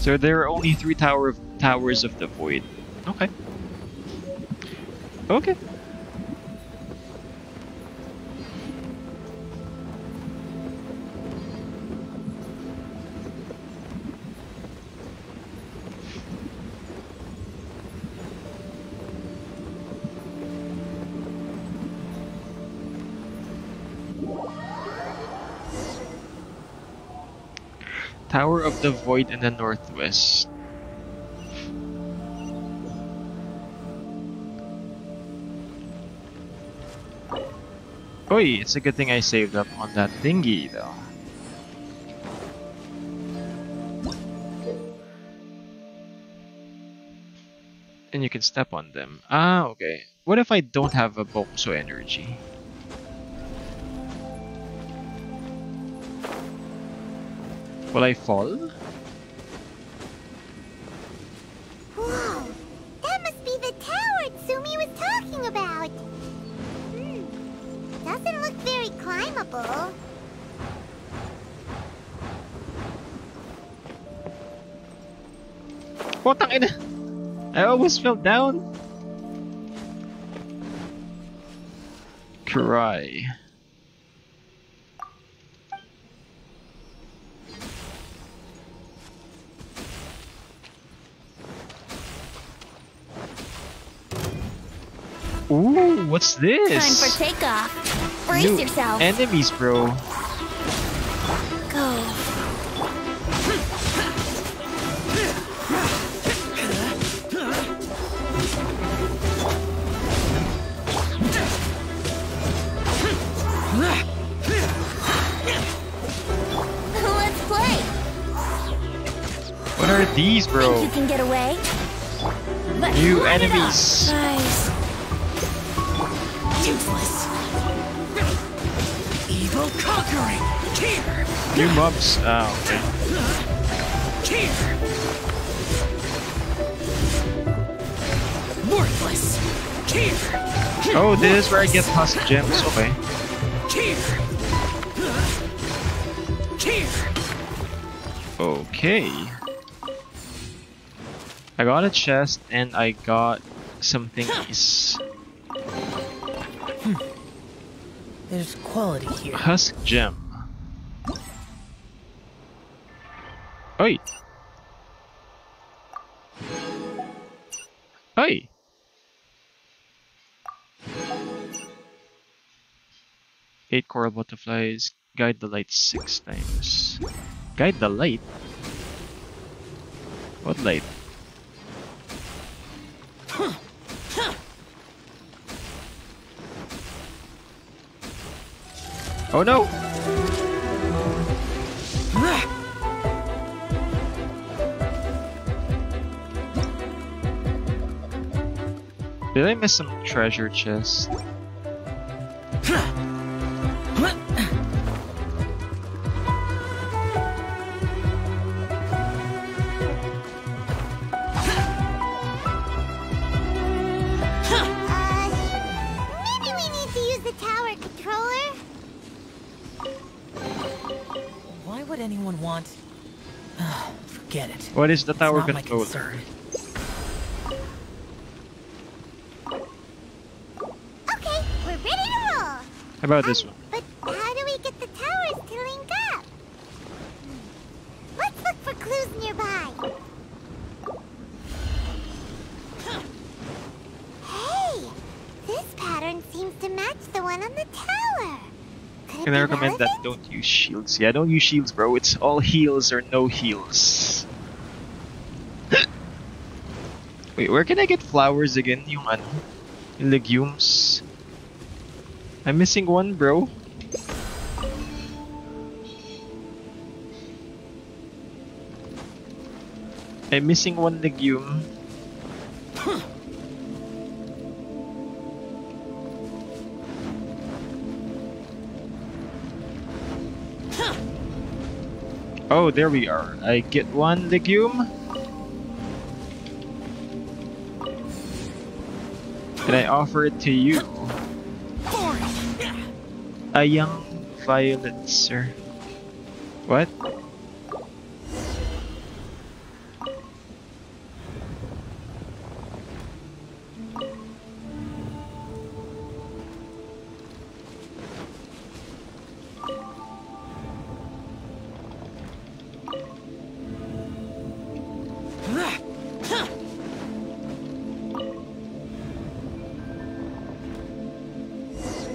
S1: So there are only 3 tower of, Towers of the Void. Okay. Okay. Tower of the Void in the northwest. Oi, it's a good thing I saved up on that thingy though. And you can step on them. Ah, okay. What if I don't have a Bokuso energy? Will I fall?
S3: Doesn't look very climbable.
S1: Putang ina! I almost fell down! Cry. Ooh, what's this?
S3: Time for takeoff. Brace
S1: New
S3: yourself.
S1: Enemies, bro.
S3: Go. [laughs] Let's play.
S1: What are these,
S3: Think
S1: bro?
S3: you can get away? Let's
S1: New enemies. New mobs. Ah, okay.
S2: Worthless.
S1: Oh, this is where I get husk gems. Okay. Okay. I got a chest and I got some thingies.
S2: There's quality here.
S1: Husk gem. Eight coral butterflies. Guide the light six times. Guide the light? What light? Oh no! Did I miss some treasure chest?
S3: Uh, maybe we need to use the tower controller.
S2: Why would anyone want? Forget it.
S1: What is the
S2: It's
S1: tower
S2: not my
S1: controller?
S2: concern.
S1: How about this one?
S3: But how do we get the towers to link up? Let's look for clues nearby. Hey, tower. Could
S1: Can I recommend that don't use shields? Yeah, don't use shields, bro. It's all heals or no heals. [gasps] Wait, where can I get flowers again? Yung ano? Legumes. I'm missing one, bro. I'm missing one legume. Oh, there we are. I get one legume. And I offer it to you. A young violet, sir. What?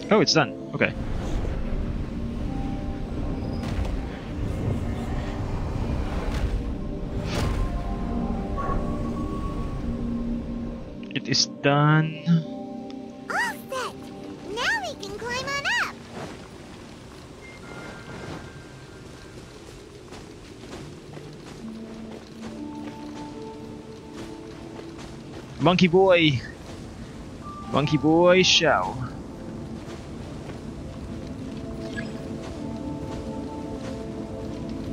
S1: Oh, it's done. Okay. Is done.
S3: All set. Now we can climb on up.
S1: Monkey boy. Monkey boy, show.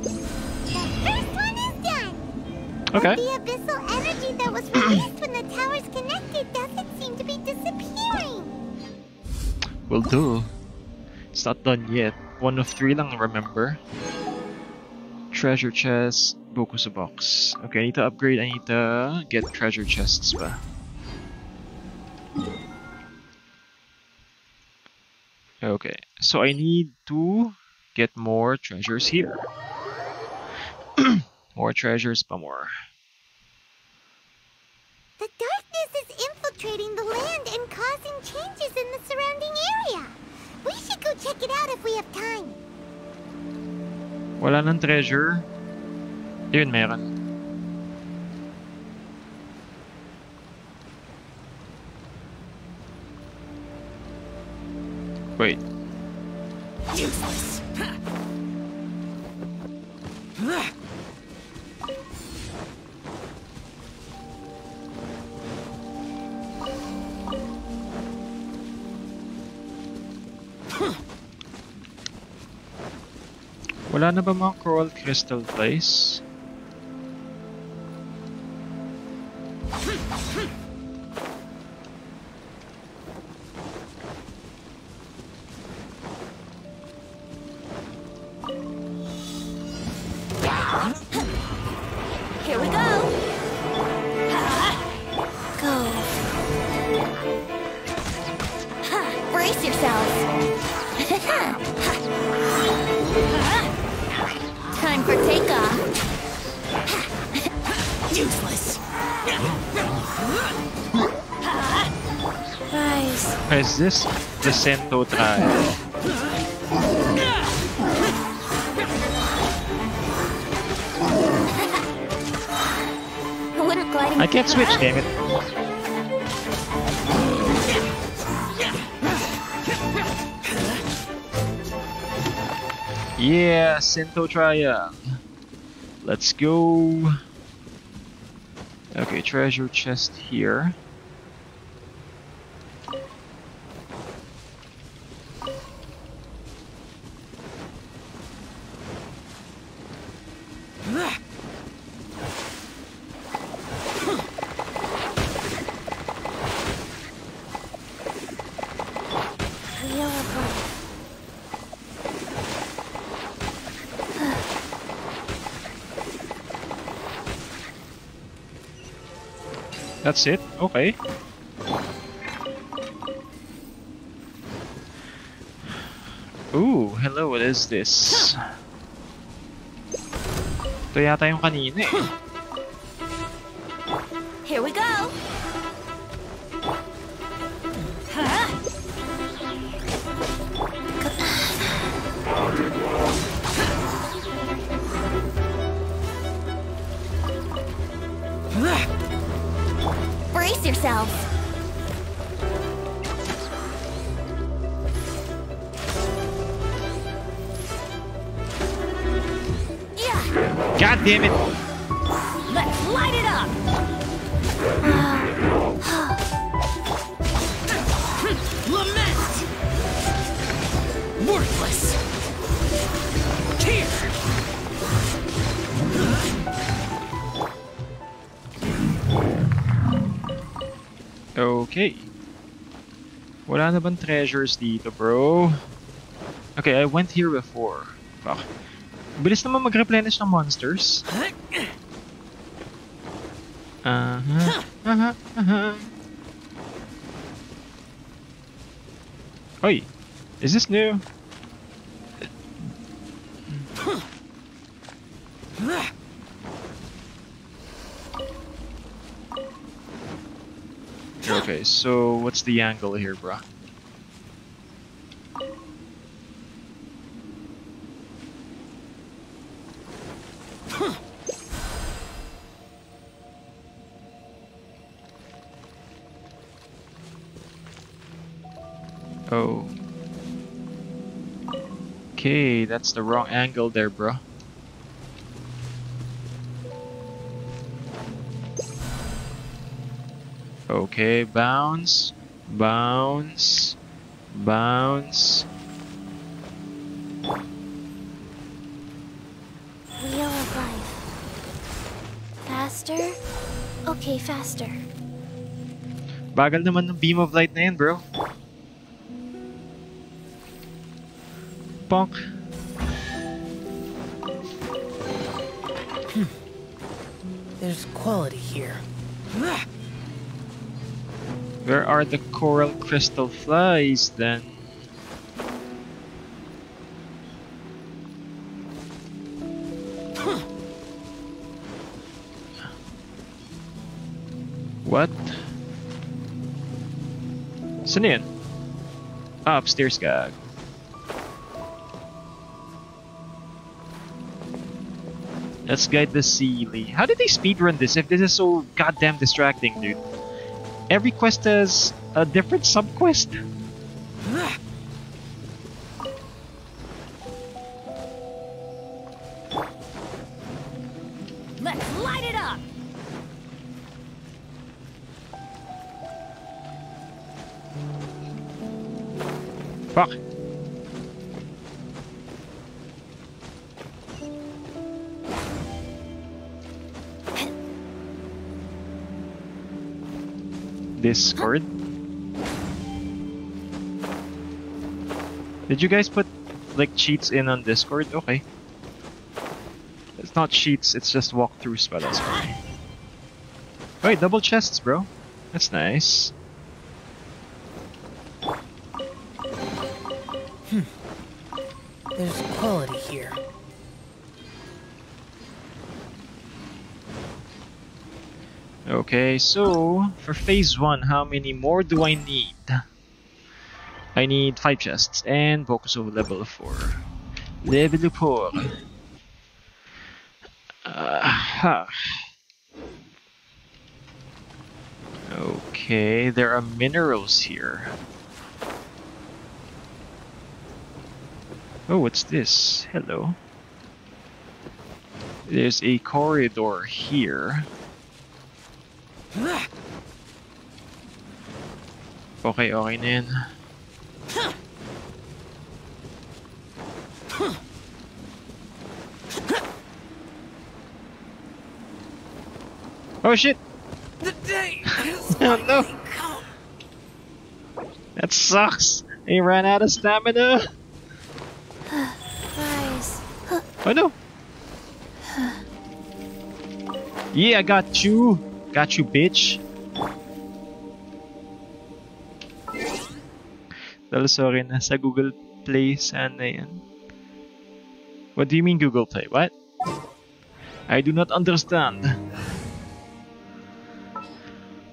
S3: The first one is done.
S1: Okay. Will do. It's not done yet. One of three lang, remember? Treasure chest, Bokuso box. Okay, I need to upgrade. I need to get treasure chests pa. Okay, so I need to get more treasures here. [clears throat] more treasures pa more. Wala ng treasure. Yun, meron. Wait. Wala na ba mga coral crystal place?
S3: Time for.
S2: Useless.
S3: Rise.
S1: Is this the Sento trial? I can't switch, damn it. Yeah, Sento trial. Let's go. Okay, treasure chest here. That's it? Okay. Ooh, hello, what is this? Ito yata yung kanina eh. Treasures dito, bro? Okay, I went here before. Fuck. Bilis naman mag-replenish ng monsters. Uh-huh. Uh-huh. Uh-huh. Oi! Is this new? Okay, so what's the angle here, bruh? Okay, that's the wrong angle there, bro. Okay, bounce, bounce, bounce.
S3: Wheel of life. Faster? Okay, faster.
S1: Bagal naman ng beam of light na yan, bro. Bonk.
S2: There's quality here.
S1: Where are the coral crystal flies then? What? Saan? Ah, upstairs ka. Let's guide the Seelie. How did they speedrun this if this is so goddamn distracting, dude? Every quest has a different sub-quest. Discord. Did you guys put like cheats in on Discord? Okay. It's not cheats, it's just walkthroughs, but. Wait, double chests, bro. That's nice. Okay, so for phase one, how many more do I need? I need five chests and focus over level four. Level four. Uh, okay, there are minerals here. Oh, what's this? Hello. There's a corridor here. Okay, okay na yan. Oh shit!
S2: The day [laughs]
S1: Oh no! That sucks! He ran out of stamina!
S3: Rise.
S1: Oh no! Yeah, I got you! Got you, bitch! Dahil sorry, nasa Google Play sana yan. What do you mean Google Play? What? I do not understand.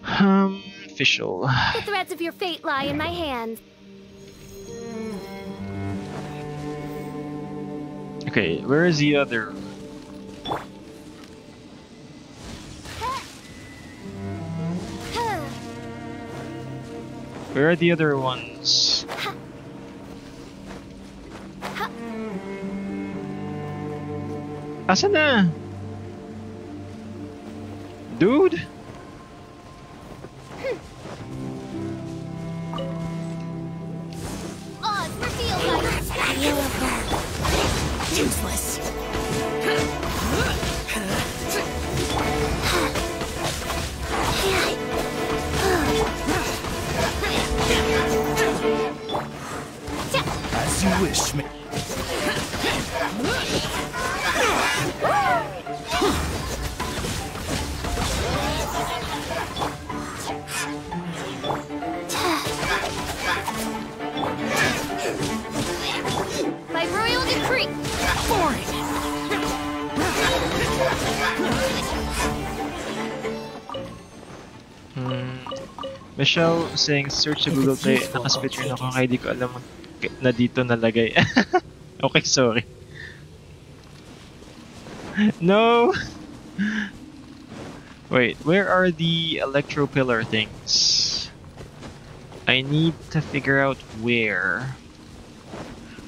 S1: Um, official.
S3: The threads of your fate lie in my hands.
S1: Okay, where is the other? Where are the other ones? Asa na? Dude? Saying search sa Google Play. Nakaspit rin ako kaya di ko alam na dito nalagay. [laughs] okay, sorry. No! Wait, where are the electro pillar things? I need to figure out where.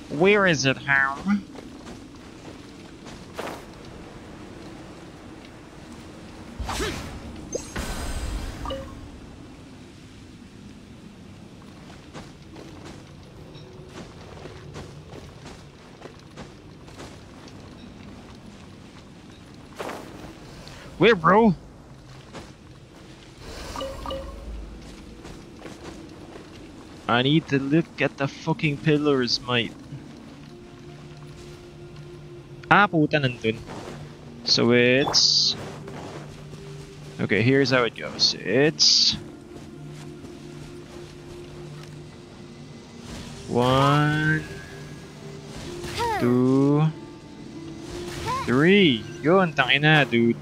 S1: Where is it, Ham? Bro? I need to look at the fucking pillars, mate. Ah, puta, nandun. So it's... Okay, here's how it goes. It's... One... Two... Three! Yun, tangina, dude.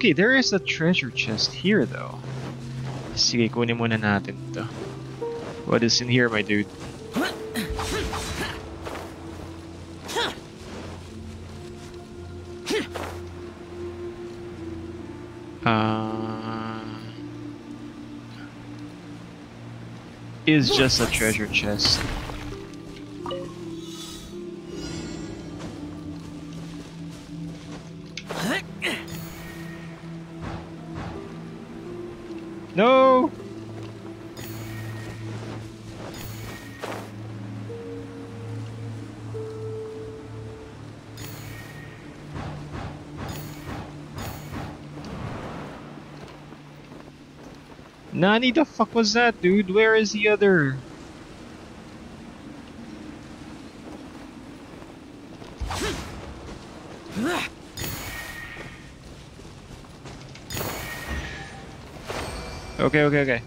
S1: Okay, there is a treasure chest here though. Sige, kunin muna natin to. What is in here, my dude? Uh, is just a treasure chest. Nani, the fuck was that, dude? Where is the other? Okay, okay, okay.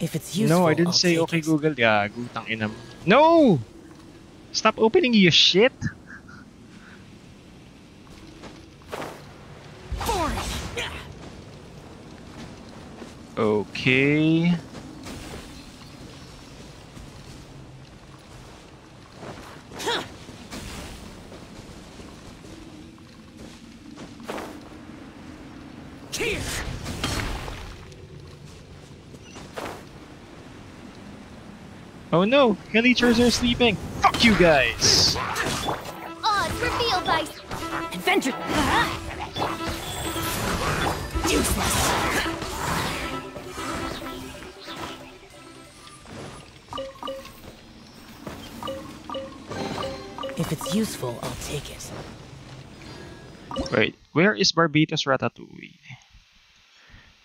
S2: If it's useful,
S1: no, I didn't
S2: I'll
S1: say okay
S2: it.
S1: Google. Yeah, gutang ina mo. No! Stop opening your shit. Okay. Oh no, Kellychers are sleeping. Fuck you guys.
S3: Oz, reveal by...
S2: Adventure. Useless. Useful, I'll take it.
S1: Wait, where is Barbatos Ratatouille?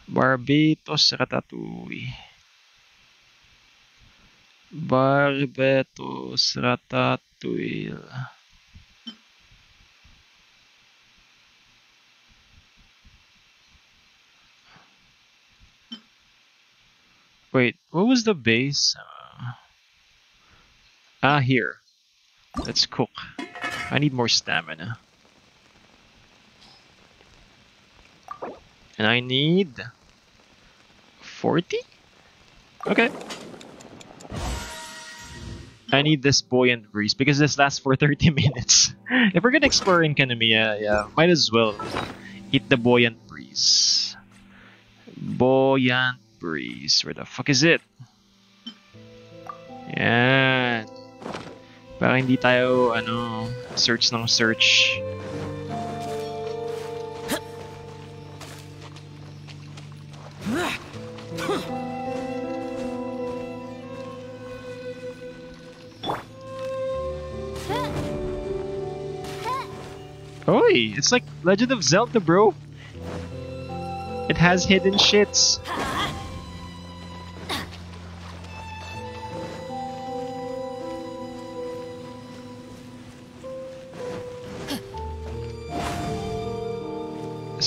S1: Barbatos Ratatouille. Barbatos Ratatouille. Wait, what was the base? Uh, ah, here. Let's cook. I need more stamina. And I need 40? Okay. I need this buoyant breeze because this lasts for [laughs] 30 minutes. if we're gonna explore Enkanomiya, yeah, might as well eat the buoyant breeze. Buoyant breeze. Where the fuck is it? Yan. Para hindi tayo, ano, search ng search. Oi, it's like Legend of Zelda, bro. It has hidden shits.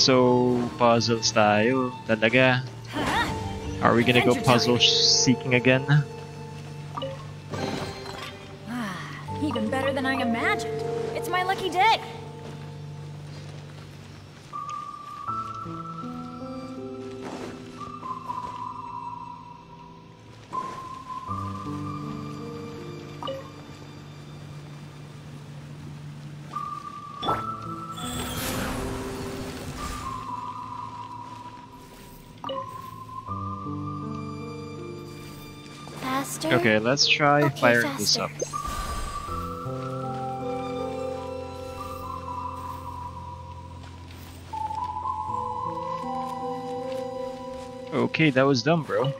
S1: So, puzzles tayo. Talaga. Are we gonna go puzzle seeking again? Let's try
S3: Okay,
S1: firing this up. Okay, that was dumb, bro.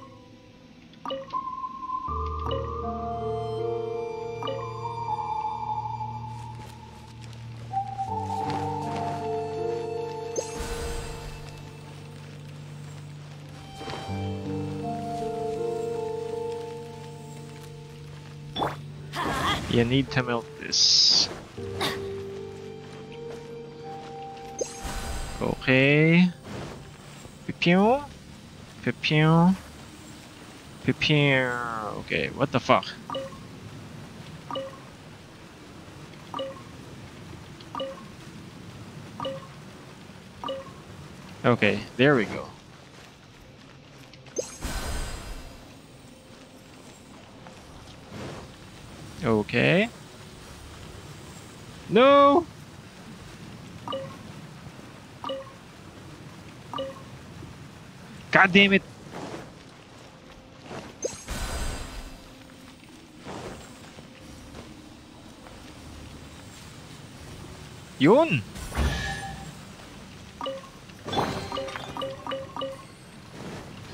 S1: You need to melt this. Okay. Pew pew pew. Okay, what the fuck? Okay, there we go. Okay. No! God damn it! Yun!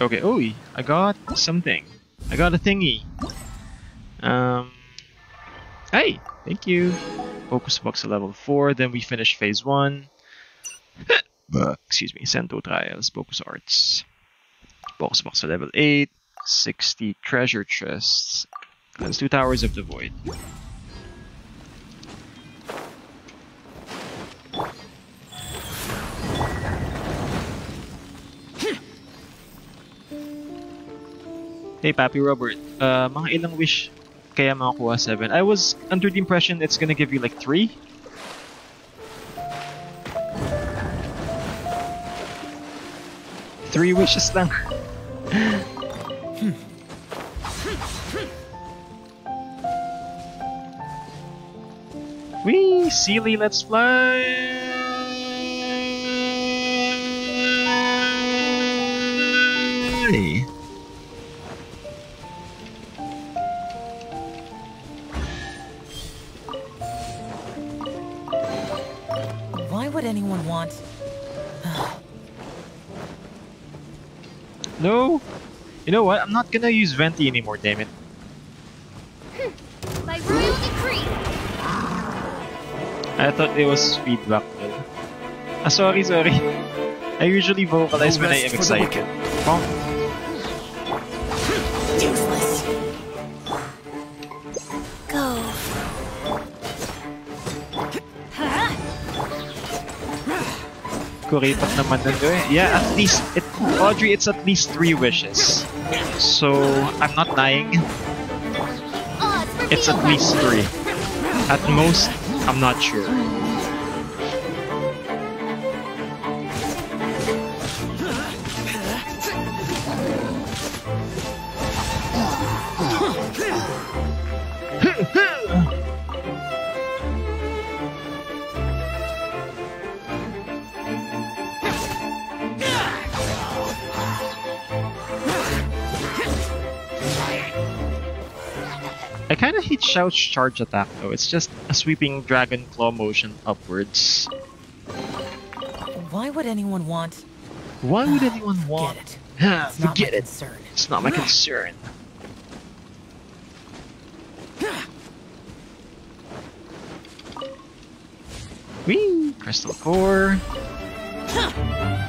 S1: Okay, oh, I got something. I got a thingy. Thank you. Focus box level 4, then we finish phase 1. [laughs] Excuse me, Sento Trials, Focus Arts. Focus box level 8, 60 treasure chests. Let's do Towers of the Void. Hey, Papi Robert. Uh, mga ilang wish kaya makakuha 7? I was under the impression it's gonna give you like 3? Three wishes lang. [laughs] Wee! Seelie, let's fly! Know what? I'm not gonna use Venti anymore, damn it.
S3: By royal decree.
S1: I thought it was feedback. pala. Ah, sorry, sorry. I usually vocalize
S4: No
S1: when I am
S4: rest
S1: excited. Oh,
S2: Useless.
S3: Go.
S1: kuripat naman nun eh. Yeah, at least, it, Audrey, it's at least three wishes. So, I'm not lying.
S3: Odds oh, for
S1: It's at least three. At most, I'm not sure. Kind of hate Xiao's charge attack though. It's just a sweeping dragon claw motion upwards.
S2: Why would anyone want?
S1: Why would anyone want?
S2: Get it. [sighs] It's not my
S1: Forget it.
S2: concern.
S1: It's not my concern. [sighs] Whee! Crystal core.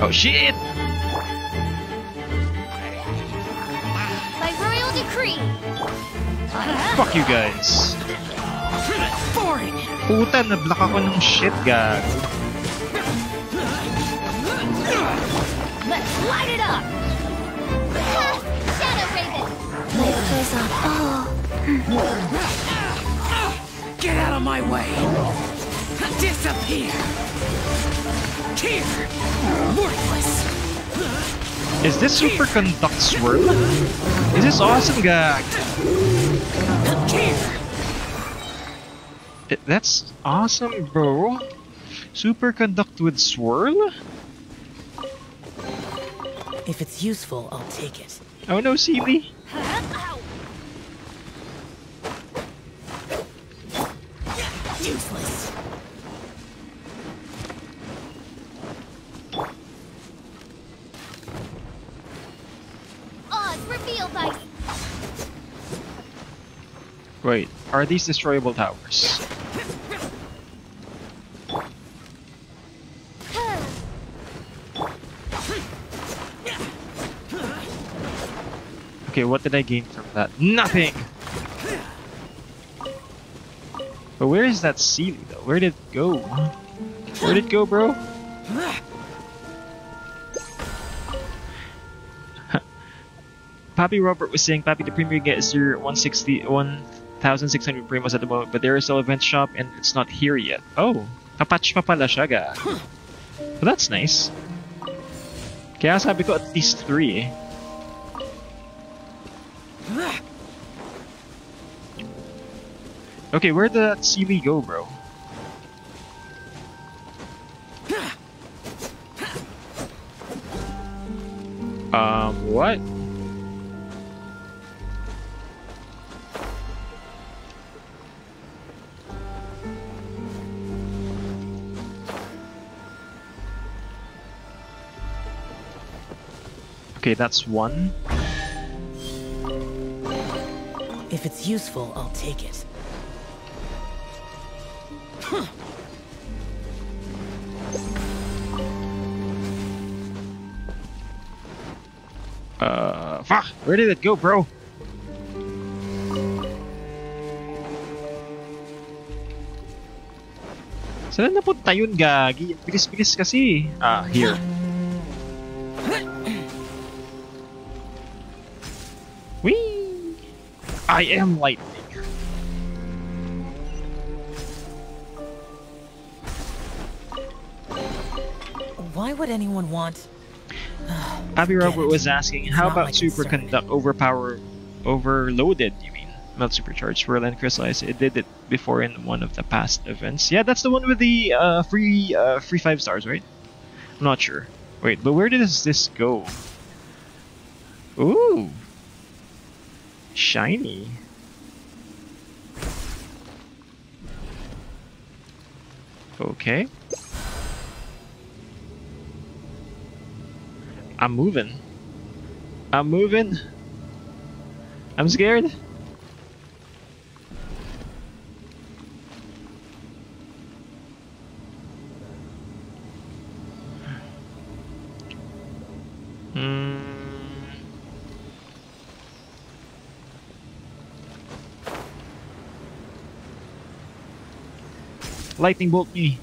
S1: Oh shit!
S3: By royal decree.
S1: Fuck you guys!
S2: Boring.
S1: Puta, nablock ako ng shit, gag.
S5: Let's light it up!
S3: Shadow Raven.
S2: Get out of my way. Disappear. Here. Worthless.
S1: Is this super conduct swirl? Is this awesome, gag? That's awesome, bro. Superconduct with swirl?
S2: If it's useful, I'll take it.
S1: Oh no, Seelie.
S2: Useless.
S3: Oz, reveal by
S1: Wait, are these destroyable towers? Okay, what did I gain from that? Nothing! But where is that Seelie though? Where did it go? Where did it go, bro? Pappy Robert was saying, Pappy, the premier gets your 160, 1,600 primos at the moment, but there is still event shop and it's not here yet. Oh, papatch pa pala. Well, that's nice. Kaya sabi ko at least three Okay, where did that Seelie go, bro? Um, what? Okay, that's one.
S2: If it's useful, I'll take it.
S1: Fuck! Where did it go, bro? Saan na napunta yun, Gagi? Bilis-bilis kasi. Ah, here. Whee! I am lightning.
S2: Why would anyone want?
S1: Abby Robert was asking, how about Super
S2: concern.
S1: Conduct overpower, overloaded? You mean melt supercharged? Whirl and crystallize. It did it before in one of the past events. Yeah, that's the one with the uh, free uh, free five stars, right? I'm not sure. Wait, but where does this go? Ooh, shiny. Okay. I'm moving. I'm moving. I'm scared. Hmm. Lightning bolt me.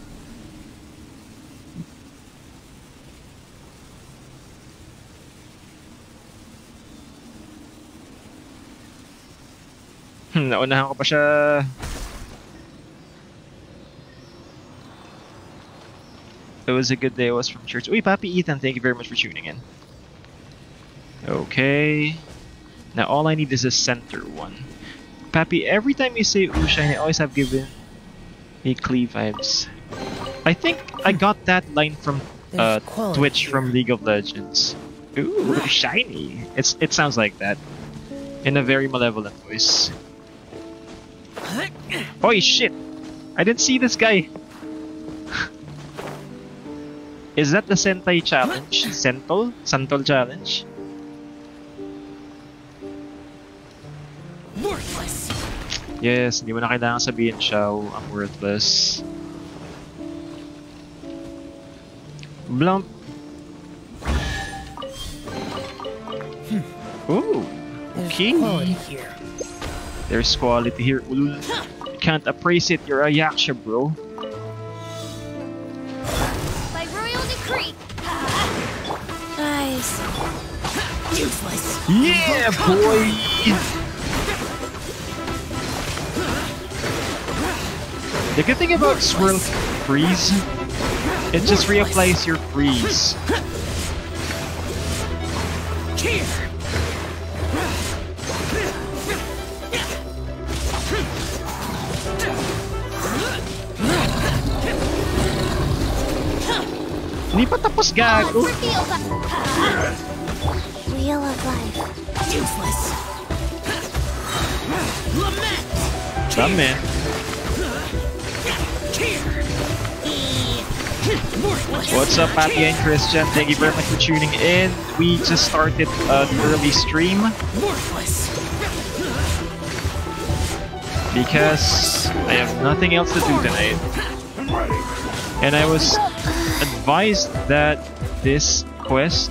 S1: Naunahan ko pa siya. It was a good day. It was from church. Uy, Papi Ethan, thank you very much for tuning in. Okay. Now all I need is a center one. Pappy, every time you say Ushine, I always have given me cleave vibes. I think I got that line from uh, Twitch from. League of Legends. Ooh, shiny. It's it sounds like that. In a very malevolent voice. [gasps] Holy shit! I didn't see this guy. [laughs] Is that the Sentai challenge? Sentol? Santol challenge?
S2: Worthless.
S1: Yes, hindi mo na kailangan sabihin Xiao, oh, I'm worthless. Blump. Hmm. Ooh,
S2: There's
S1: Okay. there's quality here. Ulul. You can't appraise it, you're a yaksha, bro.
S3: By royal decree.
S5: Nice.
S2: Useless.
S1: Yeah, boy! The good thing about Swirl Freeze, it just reapplies your freeze.
S2: Here.
S1: Hindi pa tapos gago.
S3: The wheel of life.
S2: Useless. Lament.
S1: Dami. What's up, Papi and Christian? Thank you very much for tuning in. We just started an early stream because I have nothing else to do tonight. And I was advised that this quest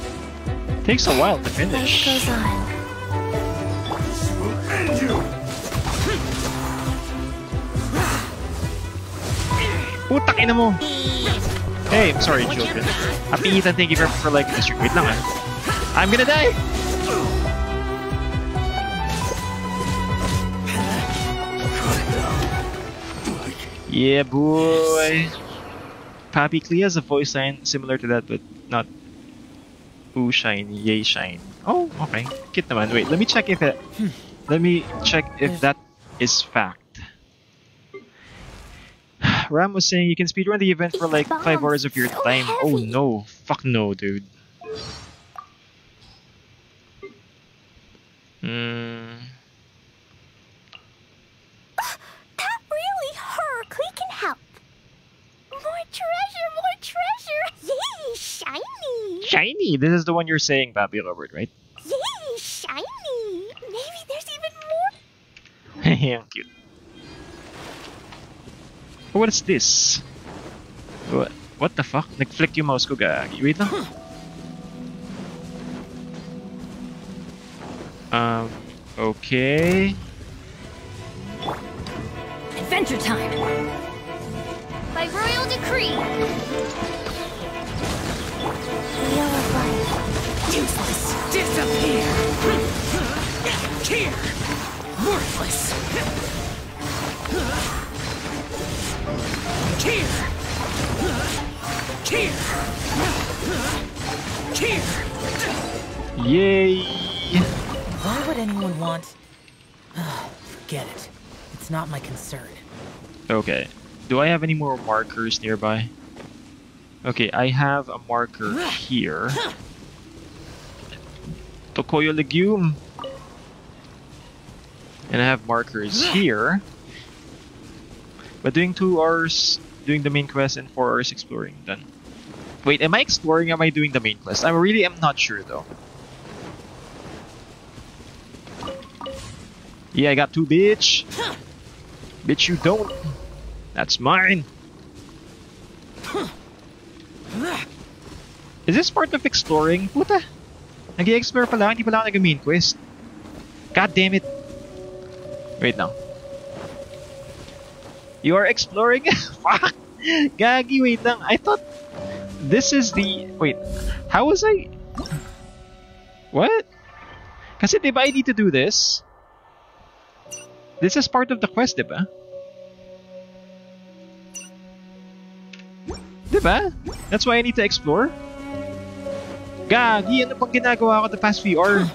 S1: takes a while to
S3: Life
S1: finish.
S3: goes on.
S4: And you!
S1: Putak ina mo! Hey, I'm sorry, children. Happy Ethan, thank you very for liking the stream. Wait lang ah. I'm gonna die! Yeah, boy! Papi Klee has a voice line similar to that, but not ooh shiny, yay shine. Oh, okay. Cute naman. Wait, let me check if it... Let me check if that is fact. [sighs] Ram was saying you can speedrun the event for like 5 hours of your time. Oh no. Fuck no, dude. Hmm...
S3: That really hurt. We can help. More treasure, more treasure. Yay, shiny.
S1: Shiny! This is the one you're saying, Papi Robert, right?
S3: Yay, shiny. Maybe there's even more. [laughs]
S1: Ang cute. What is this? What, what the fuck? Nag-flick yung mouse ko, gagi. Wait lang. Um, okay.
S5: Adventure time.
S3: By royal decree. Of.
S2: Useless. Disappear. Here. Worthless. Here. Here. Here.
S1: Yay!
S2: Why would anyone want... Forget it. It's not my concern.
S1: Okay. Do I have any more markers nearby? Okay, I have a marker here. Tokoyo legume. And I have markers here. But doing two hours doing the main quest and four hours exploring then. Wait, am I exploring? Am I doing the main quest? I really am not sure though. Yeah, I got two, bitch. Bitch, you don't. That's mine. Is this part of exploring? Puta. Nag-explore pala, hindi pala ako nag-main quest. God damn it. Wait now. You are exploring? [laughs] Fuck! Gagi, wait lang. I thought this is the... Wait, how was I... What? Kasi diba I need to do this? This is part of the quest, diba? Diba? That's why I need to explore? Gagi, ano pang ginagawa ko the past few hour?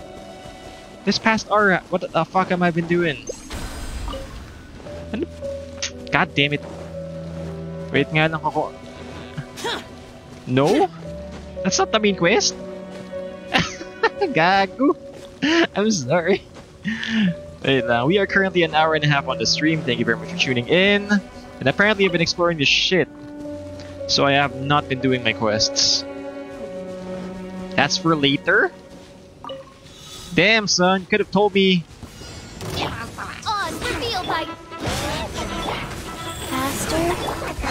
S1: This past hour, what the fuck am I been doing? Ano? God damn it. Wait nga lang ako. No? That's not the main quest? [laughs] Gago. I'm sorry. Wait lang, we are currently an hour and a half on the stream. Thank you very much for tuning in. And apparently I've been exploring this shit. So I have not been doing my quests. That's for later? Damn son, could have told me.
S3: By
S5: Faster.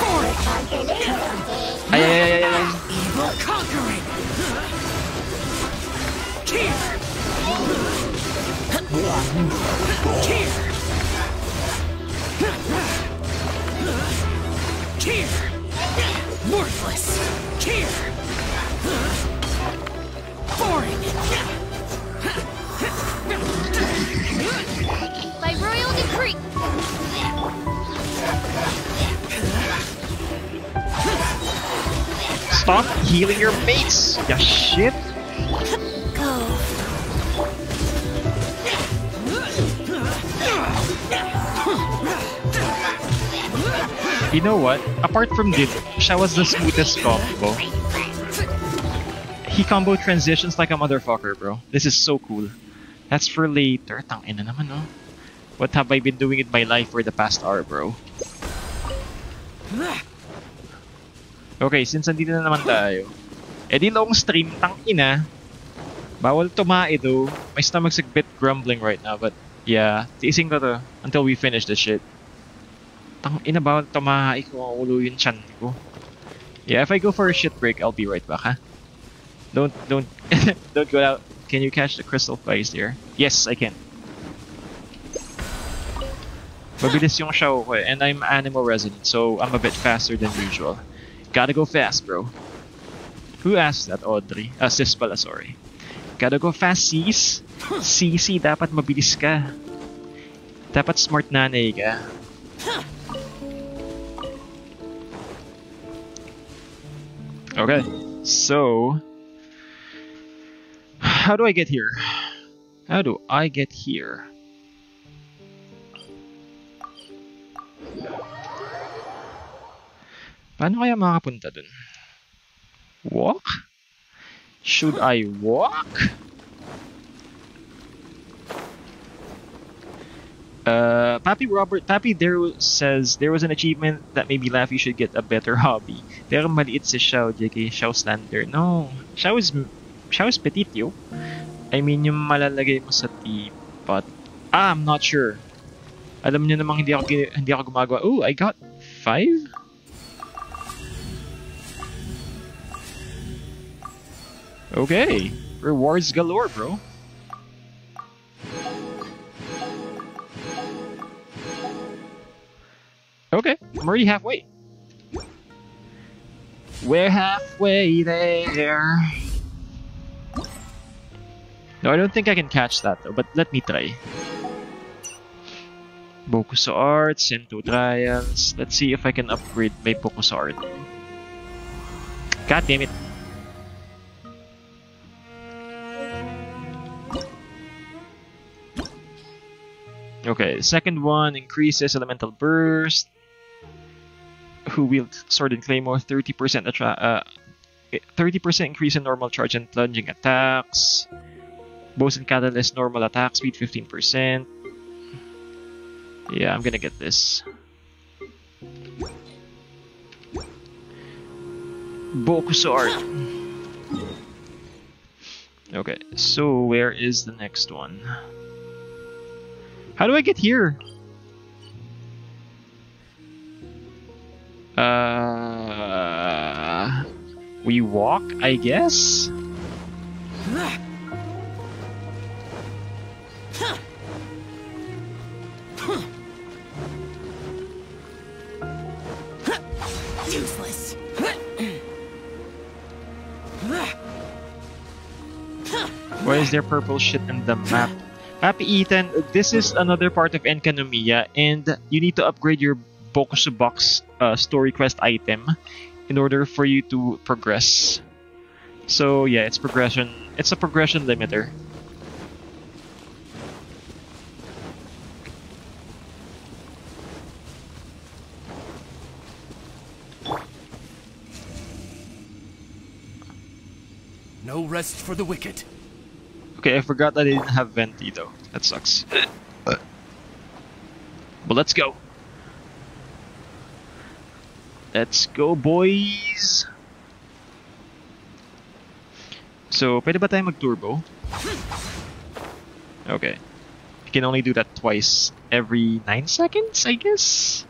S1: Stop healing your mates! Ya shit! You know what? Apart from Dino, siya was the smoothest combo. He combo transitions like a motherfucker, bro. This is so cool. That's for later. What have I been doing in my life for the past hour, bro? Okay, since andito na naman tayo. Eh di long stream, tangina. Bawal tumae though. My stomach's a bit grumbling right now, but yeah, tiising ko to until we finish this shit. Tang ina bawal tumae ko ulo yung chan ko. Yeah, if I go for a shit break, I'll be right back, ha? Don't, don't, [laughs] don't go out. Can you catch the crystal flies there? Yes, I can. Mabilis yung show ko eh, and I'm animal resident, so I'm a bit faster than usual. Gotta go fast, bro. Who asked that, Audrey? Ah, sis pala, sorry. Gotta go fast, sis. Sisi, dapat mabilis ka. Dapat smart nanay ka. Okay, so... How do I get here? How do I get here? Paano kaya makapunta dun? Walk? Should I walk? Uh, Pappy Robert, Pappy there says there was an achievement that maybe Laffy should get a better hobby. Pero maliit si Xiao, JK, Xiao Slander. No, Xiao is, Xiao is petit, yo. I mean, yung malalagay mo sa teapot. Ah, I'm not sure. Alam niyo namang hindi ako, hindi ako gumagawa. Oh, I got five? Okay. Rewards galore, bro. Okay, I'm already halfway. We're halfway there. No, I don't think I can catch that though, but let me try. Bokuso Art, Sento Trials. Let's see if I can upgrade my Bokuso Art. God damn it. Okay, second one increases elemental burst. Who wield sword and claymore 30% attra- uh, 30% increase in normal charge and plunging attacks. Bows and catalyst normal attack speed 15%. Yeah, I'm gonna get this. Bokuso sword. Okay, so where is the next one? How do I get here? Uh, we walk, I guess.
S2: Useless!
S1: Why is there purple shit in the map? Happy Ethan, this is another part of Enkanomiya, and you need to upgrade your Bokuso Box uh, story quest item in order for you to progress. So yeah, it's progression. It's a progression limiter.
S4: No rest for the wicked.
S1: Okay, I forgot that I didn't have Venti though. That sucks. But let's go. Let's go, boys! So, pwede ba tayo mag-turbo? Okay. You can only do that twice every 9 seconds, I guess?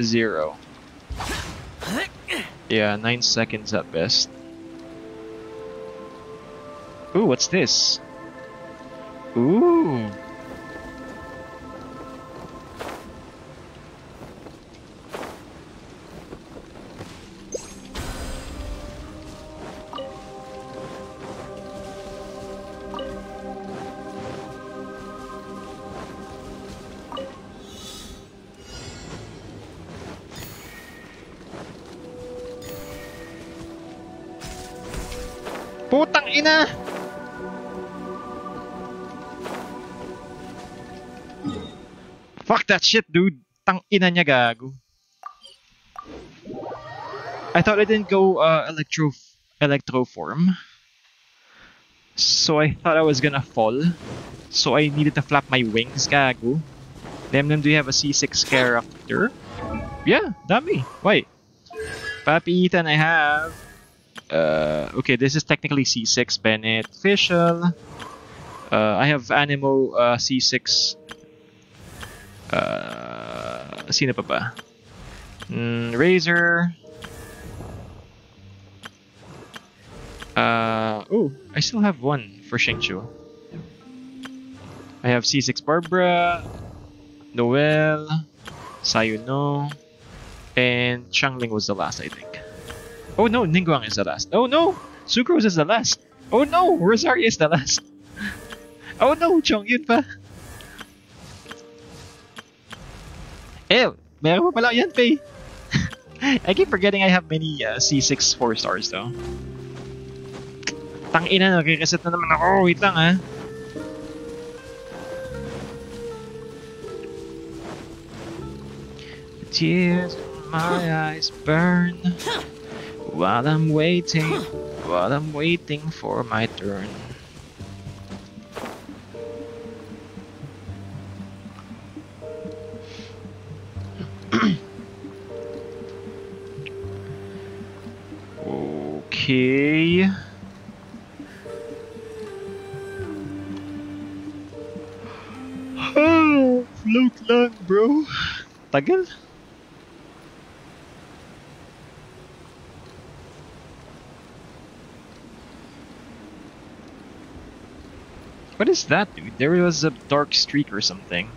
S1: Zero. Yeah, 9 seconds at best. Ooh, what's this? Ooh. Fuck that shit, dude. Tang ina niya gago. I thought I didn't go uh, electro electro form. So I thought I was gonna fall. So I needed to flap my wings, gago. Nemnem, do you have a C6 character? Yeah, dami. Wait. Papi Ethan, I have. Uh, okay, this is technically C6 Bennett. Uh, I have Animo uh, C6. Uh, sino pa ba? Mm, Razor. Uh, oh, I still have one for Xingqiu. I have C6 Barbara, Noelle, Sayuno, and Xiangling was the last, I think. Oh no, Ningguang is the last. Oh no, Sucrose is the last. Oh no, Rosaria is the last. [laughs] Oh no, Chongyun pa. Eh, meron pa pala yan, Pei. [laughs] I keep forgetting I have many uh, C6 4 stars though. Tang ina, nagre-reset na naman ako. Wait lang ah. The tears in my eyes burn while I'm waiting, while I'm waiting for my turn. Okay. Oh, float lang, bro. Tagal. What is that, dude? There was a dark streak or something.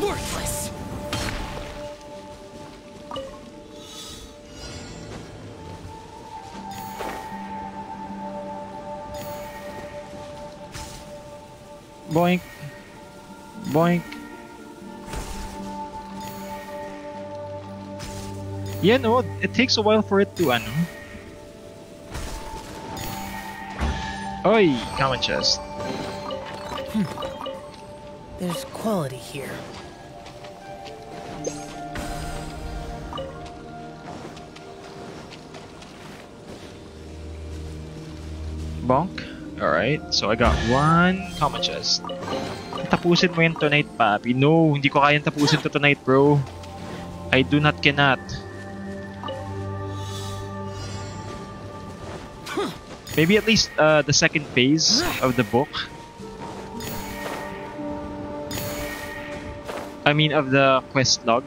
S2: Worthless!
S1: Boink. Boink. Yeah, no, it takes a while for it to, ano. Oi, common chest. Hmm.
S2: There's quality here.
S1: Bonk. Alright, so I got one common chest. Tapusin mo yun tonight, papi. No, hindi ko kayang tapusin to tonight, bro. I do not cannot. Maybe at least uh, the second phase of the book. I mean, of the quest log.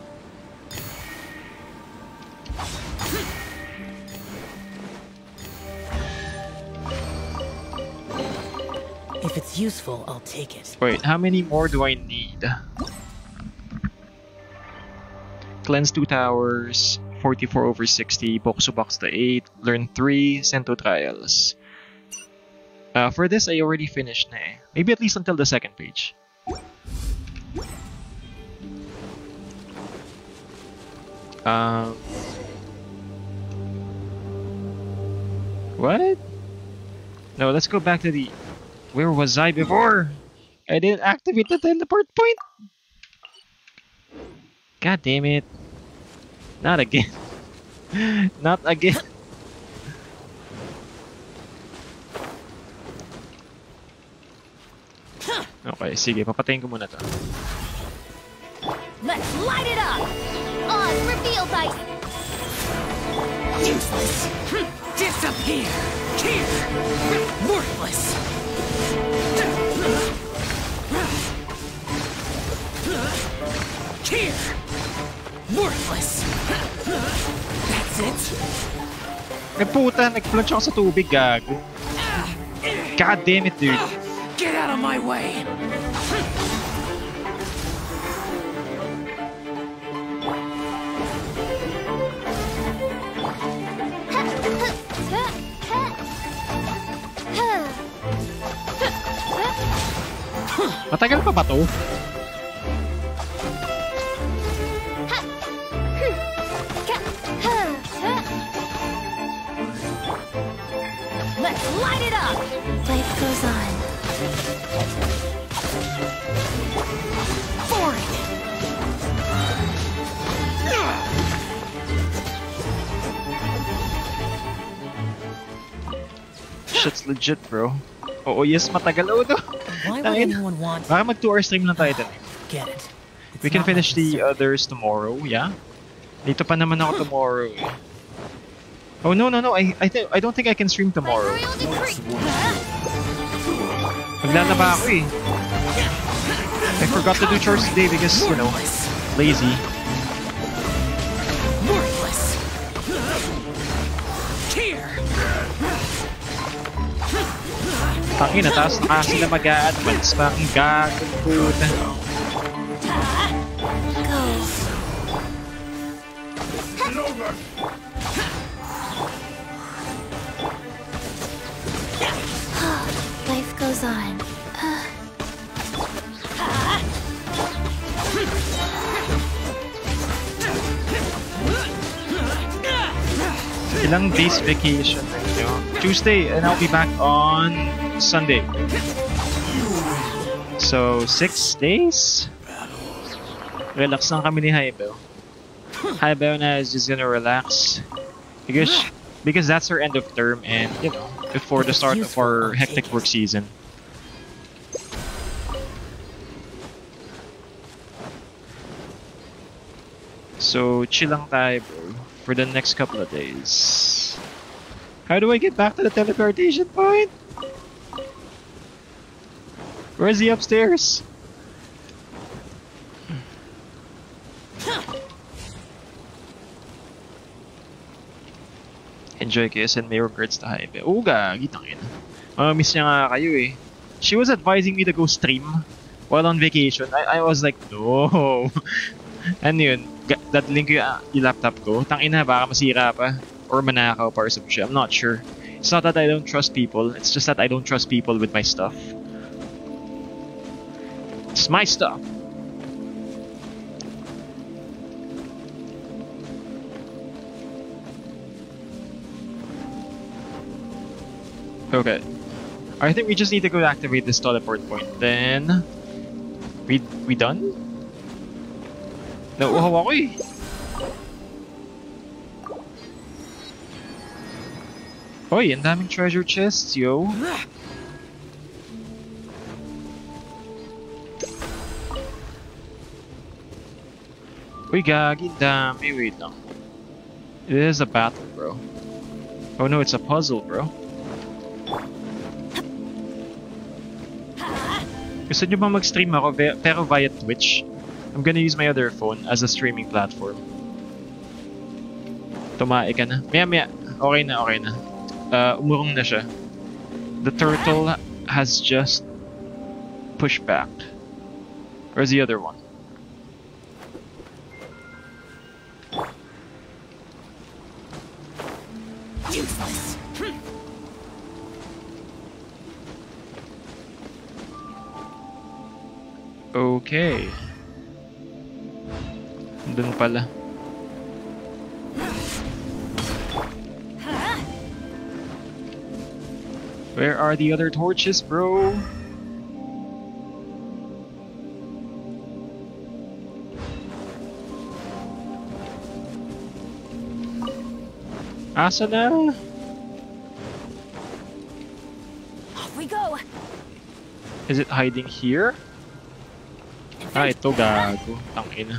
S2: If it's useful, I'll take it.
S1: Wait, how many more do I need? Cleanse 2 towers, 44 over 60, Bokuso Box to 8, Learn 3, Sento Trials. Uh, for this, I already finished na eh. Maybe at least until the second page. Um, what? No, let's go back to the... Where was I before? I didn't activate the teleport point. God damn it. Not again. [laughs] Not again. Okay, sige. Papatayin ko muna to.
S5: Let's light it up!
S3: Oz, reveal dice!
S2: Useless. Disappear. Here. Worthless. Here. Worthless. That's it.
S1: Eh puta, nag-plunge ako sa tubig, gago. God damn it, dude.
S2: Get out of my way.
S1: Matagal pa ba to?
S5: Let's light it up!
S3: Life goes on.
S2: For it.
S1: Shit's legit, bro. Oo, yes, matagal. Oh, no.
S2: Why would anyone want?
S1: Baka mag 2 hour stream lang tayo dun.
S2: Get it. It's
S1: We can finish the others tomorrow, yeah? Dito pa naman ako tomorrow. Oh no no no, I I think I don't think I can stream tomorrow. Maglalaba ako eh. I forgot to do chores today because, you know, lazy. Tangina, tapos naka sila mag-a-advance pa. Ang gagawin puta.
S3: Life goes on.
S1: Ilang days vacation na nyo? Tuesday, and I'll be back on Sunday. So, six days? Relax lang kami ni Haibel. Haibel na is just gonna relax. Because, because that's her end of term and, you know, before the start of our hectic work season. So, chill lang tayo, bro, for the next couple of days. How do I get back to the teleportation point? Where's he upstairs? Enjoy kayo, send may regrets to Hype. Oo, gagi, tangin. Mamamiss niya nga kayo eh. She was advising me to go stream while on vacation. I, I was like, no. [laughs] ano yun? Dadalhin ko yung, ah, yung laptop ko. Tangina, baka masira pa. Or manakaw pa or some shit. I'm not sure. It's not that I don't trust people. It's just that I don't trust people with my stuff. It's my stuff. Okay. I think we just need to go activate this teleport point. Then, we we done? Nauuhaw ako eh. Hoy, ang daming treasure chests, yo. Uy, gagi, dami. Wait lang. It is a battle, bro. Oh no, it's a puzzle, bro. Gusto nyo ba mag-stream ako pero via Twitch? I'm gonna use my other phone as a streaming platform. Tumae ka na. Maya maya. Okay na, okay na. Uh, umurong na siya. The turtle has just pushed back. Where's the other one? Okay. Pala. Where are the other torches, bro? Asa na?
S5: Off we go.
S1: Is it hiding here? Ah, ito gago. Tangina.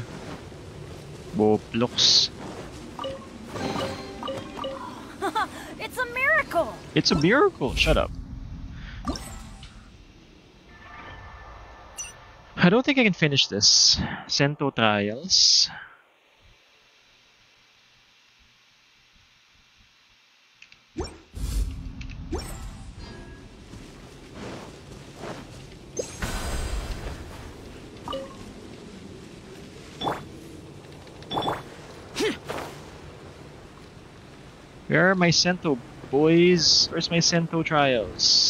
S1: Boplox. [laughs]
S5: It's a miracle.
S1: It's a miracle. Shut up. I don't think I can finish this. Sento Trials. My Sento boys? Where's my Sento Trials?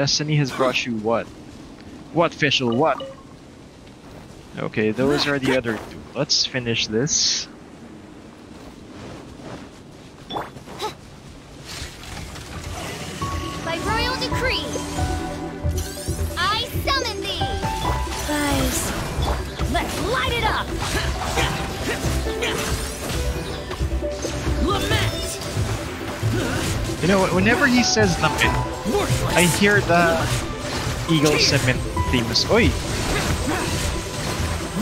S3: Destiny has brought
S1: you what? What, Fischl? What? Okay, those are the other two. Let's finish this.
S3: by royal decree. I summon thee!
S5: Guys, let's light it up.
S2: Lament.
S1: You know, what, whenever he says namin, I hear the Eagle Cement themes. Oi!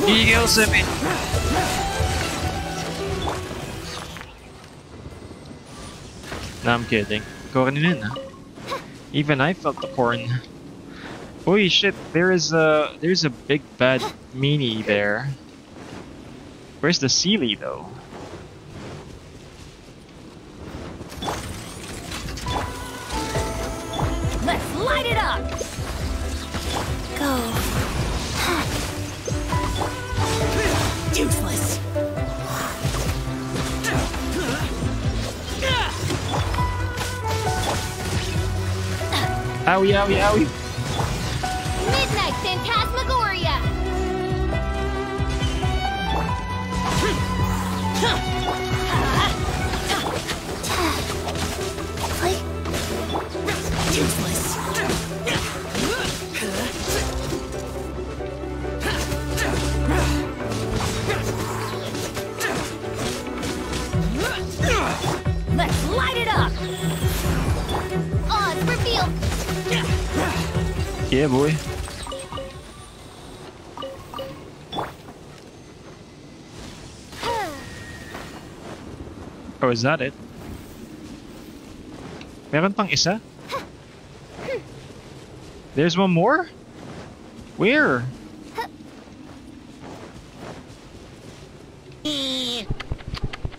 S1: Eagle Cement! No, I'm kidding. Corn in. Even I felt the corn. Holy shit, there is a there's a big bad meanie there. Where's the Seelie though? Owie, owie, boy. Oh, is that it? Meron pang isa? There's one more? Where?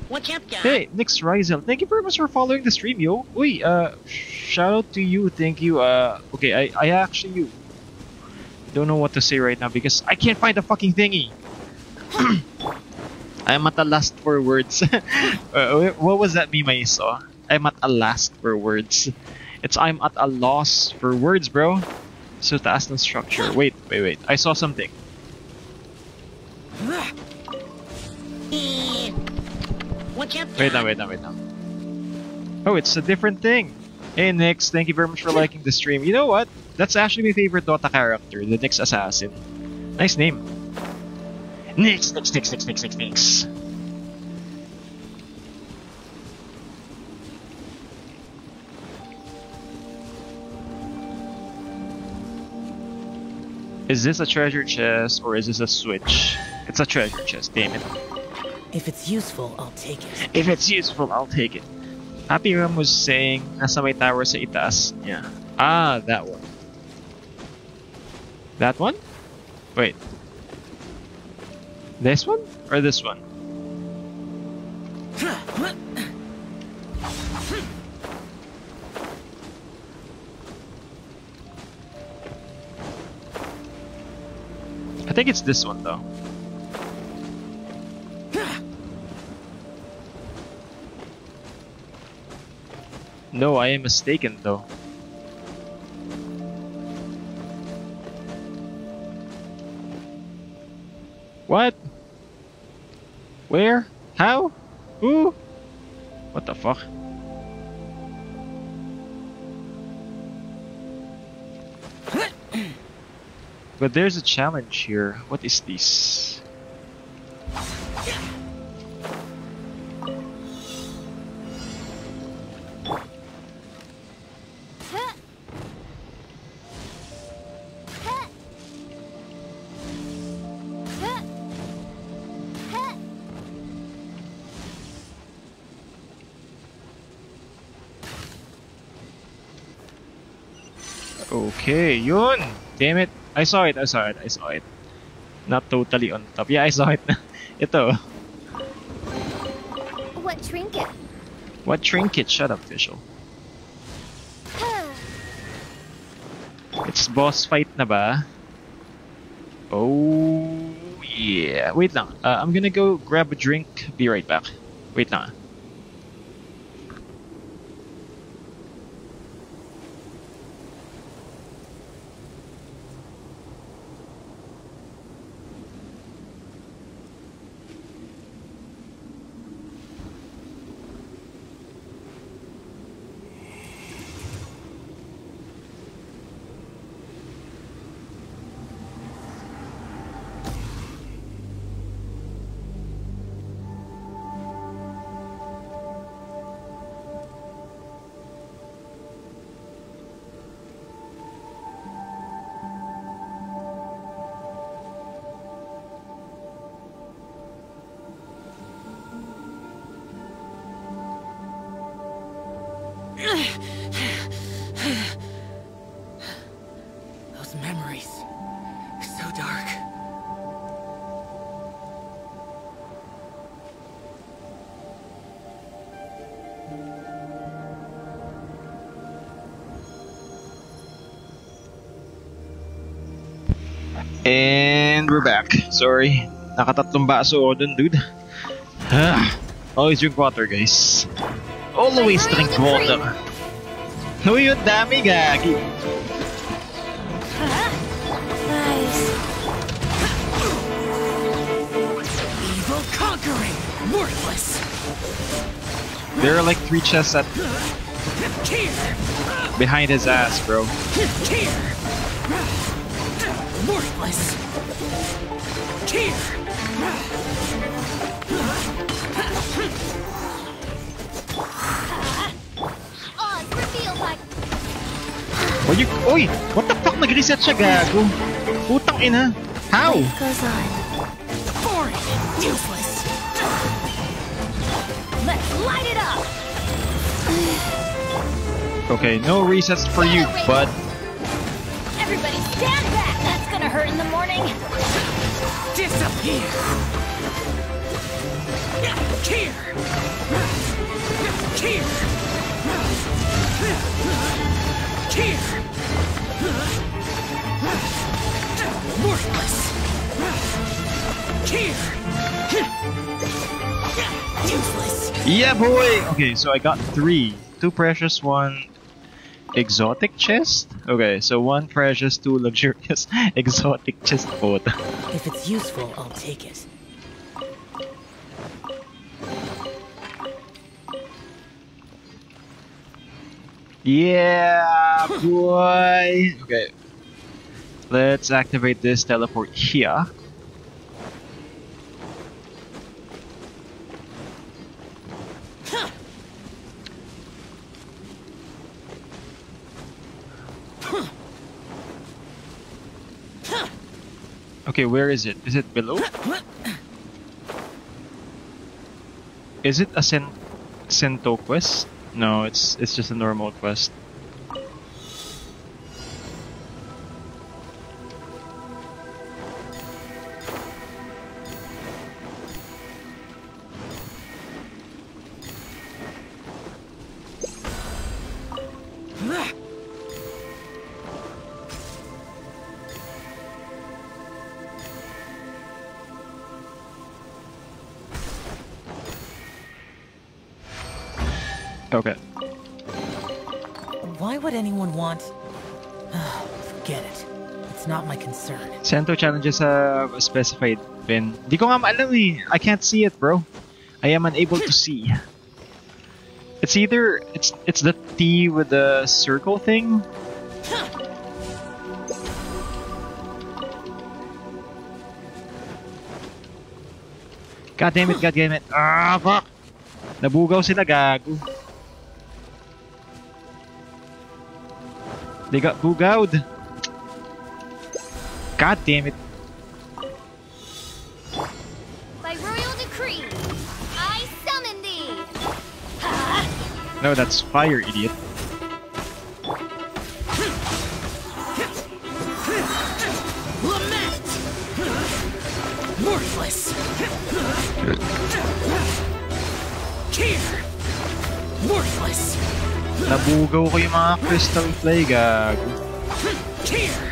S2: What's up, guys?
S1: Hey, Nix Rizel, thank you very much for following the stream, yo. Uy, uh, shout out to you, thank you. Uh, okay, I, I actually you don't know what to say right now because I can't find the fucking thingy. I'm at a last for words. uh, what was that meme I saw? I'm at a last for words. It's I'm at a loss for words, bro. So taas ng structure. Wait, wait, wait. I saw something. Wait now, wait now, wait now. Oh, it's a different thing. Hey, Nix, thank you very much for liking the stream. You know what? That's actually my favorite Dota character, the Nyx Assassin. Nice name. Nix, Nix, Nix, Nix, Nix, Nix, Nix. Is this a treasure chest or is this a switch? It's a treasure chest, damn it.
S2: If it's useful, I'll take it.
S1: If it's useful, I'll take it. Happy Ram was saying, nasa may tower sa itaas niya. Ah, that one. That one? Wait. This one? Or this one? I think it's this one though. No, I am mistaken though. What? Where? How? Who? What the fuck? But there's a challenge here. What is this? Okay, yun! Damn it! I saw it, I saw it, I saw it. Not totally on top. Yeah, I saw it. [laughs] Ito.
S3: What trinket?
S1: What trinket? Shut up, official. It's boss fight na ba? Oh, yeah. Wait lang. Uh, I'm gonna go grab a drink. Be right back. Wait lang. We're back. Sorry. Nakatatlong baso ako dun, dude. Always drink water, guys. Always drink water. Uy, ang dami, gagi.
S5: Nice.
S2: Evil conquering! Worthless!
S1: There are like three chests at behind his ass, bro.
S2: Worthless! Here!
S3: Oz, reveal my
S1: What you? Uy! What the fuck? Nag-reset siya, gago. Putang ina. How?
S5: Goes on.
S2: Boring! Useless!
S5: Let's light it up.
S1: Okay, no resets for you, bud.
S5: Everybody stand back. That's gonna hurt in the morning.
S2: Disappear! Here! Here! Here! Worthless! Here! Useless!
S1: Yeah, boy! Okay, so I got three. Two precious, one exotic chest? Okay, so one precious, two luxurious [laughs] exotic chest. Puta.
S2: If it's useful, I'll take it.
S1: Yeah, boy! Okay. Let's activate this teleport here. Okay, where is it? Is it below? Is it a Sen Sento quest? No, it's it's just a normal quest. Sento challenges have a specified pin. Di ko nga maalam eh. I can't see it, bro. I am unable to see. It's either it's it's the T with the circle thing. God damn it, god damn it. Ah, fuck! Nabugaw sila, gago. They got bugawed. God damn it.
S3: By royal decree, I summon thee!
S1: No, that's fire, idiot.
S2: Lament! Worthless! Here! Worthless!
S1: Nabugaw ko yung mga crystal play, gago.
S2: Here!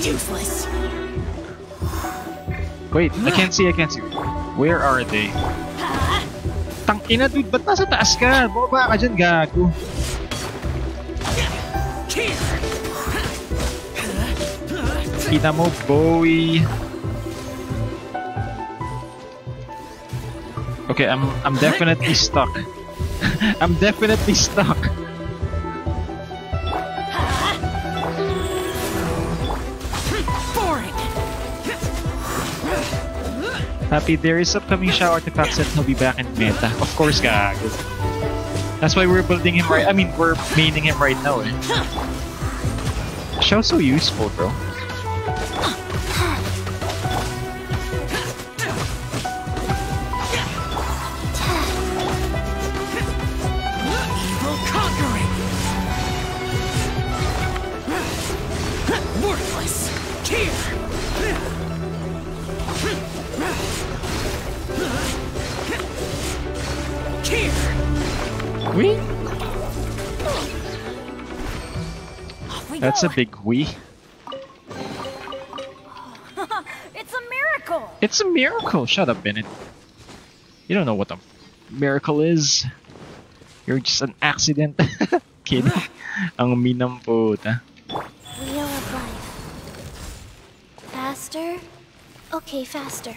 S2: Useless!
S1: Wait, I can't see, I can't see. Where are they? Tangina, dude, ba't nasa taas ka? Bumaba ka dyan, gago. Kita mo, Bowie. Okay, I'm I'm definitely stuck. [laughs] I'm definitely stuck. Happy there is upcoming Xiao artifacts that he'll be back in meta. Of course, gago. That's why we're building him right. I mean, we're maining him right now. Eh. Xiao's so useful, bro. We?
S5: We
S1: That's
S5: go.
S1: a big we. [laughs]
S5: it's a miracle.
S1: It's a miracle. Shut up, Bennett. You don't know what a miracle is. You're just an accident. [laughs] Kid. [laughs] Ang minang puta. Ah.
S3: Wheel of life. Faster? Okay, faster.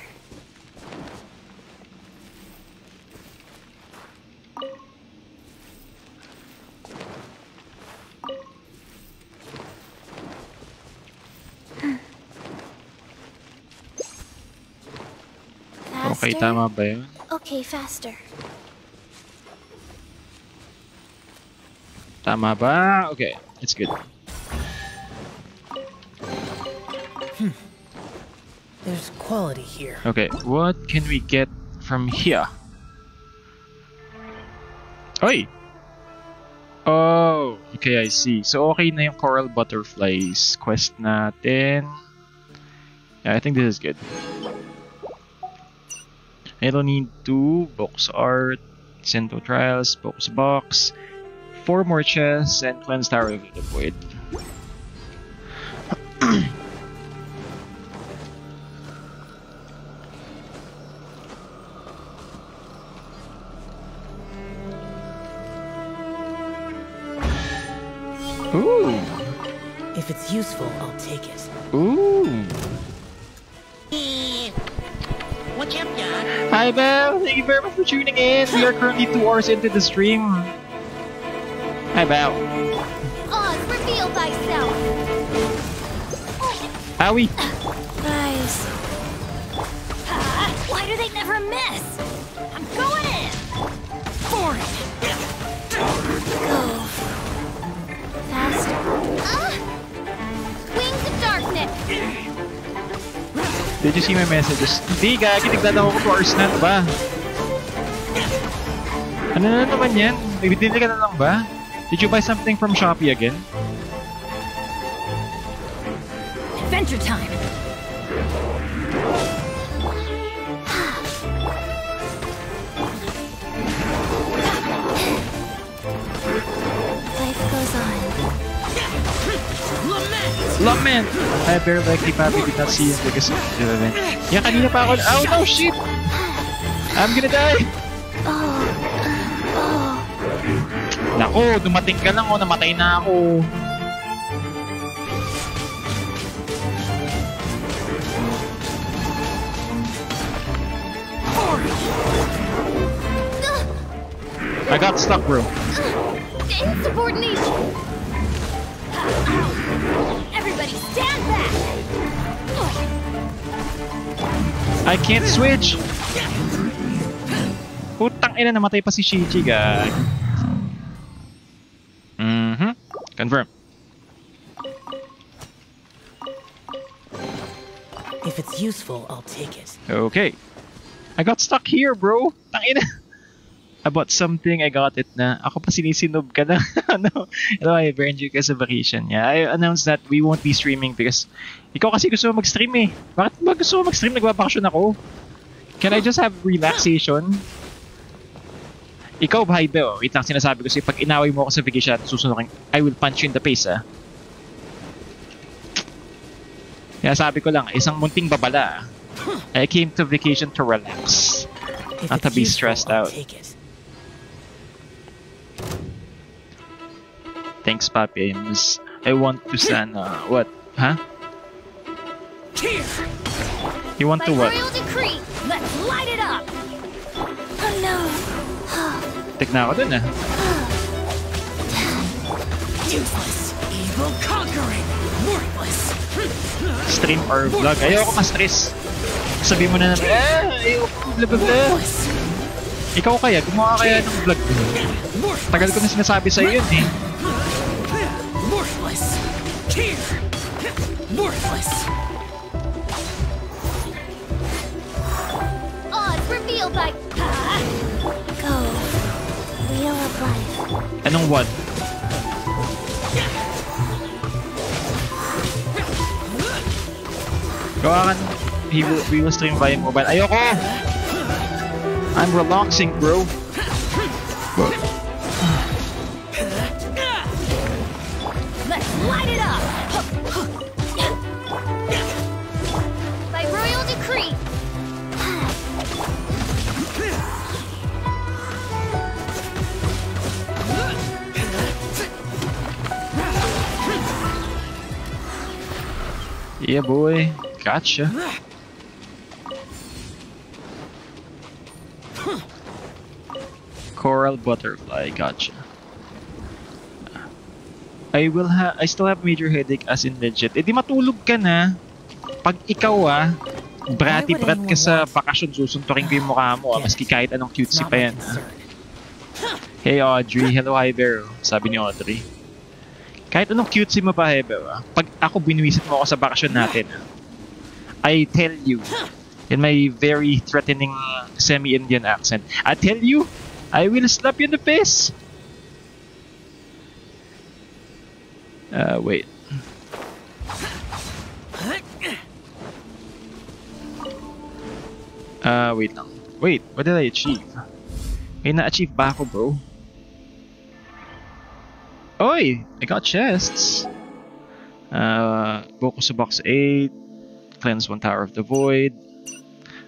S3: Faster?
S1: Okay, tama ba yun?
S3: Okay, faster.
S1: Tama ba? Okay, it's good. Hmm.
S2: There's quality here.
S1: Okay, what can we get from here? Oy! Oh, okay, I see. So, okay na yung Coral Butterflies quest natin. Yeah, I think this is good. I don't need two box art, Sento Trials, box box, four more chests, and Cleanse Tower of the Void. Ooh!
S2: If it's useful, I'll take it.
S1: Ooh!
S6: What's up, John?
S1: Hi, Belle! Thank you very much for tuning in. We are currently two hours into the stream. Hi, Belle.
S3: Oz, reveal thyself!
S1: Howie!
S3: Guys,
S5: Why do they never miss? I'm going in.
S2: Boring!
S3: go. Faster. Ah! Wings of darkness!
S1: Did you see my messages? Hindi, gagi. Nagdadako ko 2 hours na. Ano ba? Ano na naman yan? Nagbibili ka na lang ba? Did you buy something from Shopee again?
S5: Adventure time.
S1: Lament! I very likely Papi did not see him because of the event. Yeah, kanina pa ako. Oh no, shit! I'm gonna die! Nako, dumating ka lang oh, namatay na ako. I got stuck, bro.
S5: Insubordination!
S1: I can't switch! Putang ina, namatay pa si Shiji, gag. Mm-hmm. Confirm.
S2: If it's useful, I'll take it.
S1: Okay. I got stuck here, bro. Tangina. I bought something, I got it na. Ako pa sinisinob ka na. [laughs] ano? Hello, I burned you kasi vacation. Yeah, I announced that we won't be streaming because ikaw kasi gusto mo mag-stream eh. Bakit ba gusto mo mag-stream? Nagbabakasyon ako. Can I just have relaxation? Ikaw, Haibe, oh. Wait lang, sinasabi ko sa'yo, pag inaway mo ako sa vacation, susunod I will punch you in the face, ah. Kaya sabi ko lang, isang munting babala. I came to vacation to relax.
S2: If
S1: Not to be stressed out. Thanks, Papi. I want to sana. What? Huh? You want
S5: By
S1: to what?
S5: royal decree, let's light it up!
S3: Oh no.
S1: Tik na ako dun ah.
S2: Useless, evil conquering, worthless.
S1: Stream or vlog. Ayoko ma-stress. Sabi mo na naman, ah, ayoko, blah.
S2: Worthless.
S1: Ikaw kaya, gumawa kaya ng vlog mo. Tagal ko na sinasabi sa'yo yun eh.
S2: Worthless. Here. Worthless.
S5: Odds revealed by... Ah!
S3: Go. Wheel of life.
S1: Anong what? Gawa ka ng- he will, we will stream via mobile. Ayoko! I'm relaxing, bro.
S5: Let's
S1: Yeah, boy. Gotcha. Coral butterfly, gotcha. I will ha I still have major headache as in legit. Eh di matulog ka na. Pag ikaw ah, brati brat ka sa bakasyon, susuntukin ko yung mukha mo ah, maski kahit anong cutesy pa yan. ah. Hey Audrey, hello hi there. Sabi ni Audrey. Kahit anong cutesy mo pa, Hebe, ah, pag ako binwisit mo ako sa bakasyon natin, ah, I tell you, in my very threatening semi-Indian accent, I tell you, I will slap you in the face. Uh, wait. Uh, wait lang. Wait, what did I achieve? May na-achieve ba ako, bro? Oy! I got chests! Uh, to box 8. Cleanse one tower of the void.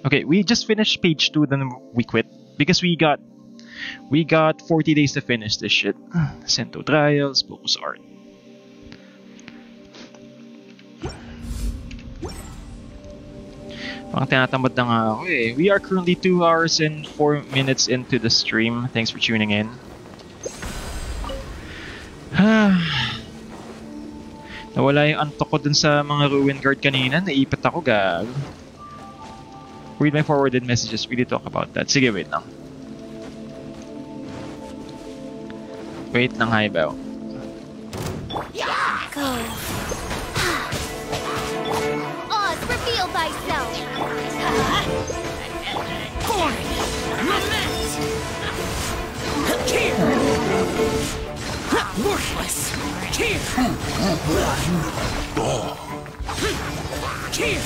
S1: Okay, we just finished page 2, then we quit. Because we got... We got 40 days to finish this shit. [sighs] Sento Trials, Focus Art. Parang na eh. We are currently 2 hours and 4 minutes into the stream. Thanks for tuning in. [sighs] Nawala yung antok ko dun sa mga ruin guard kanina. Naipit ako, gag. Read my forwarded messages. We did talk about that. Sige, wait lang. Wait lang, hi, Bel.
S3: Go.
S5: odds reveal thyself!
S2: Worthless. Here. Here.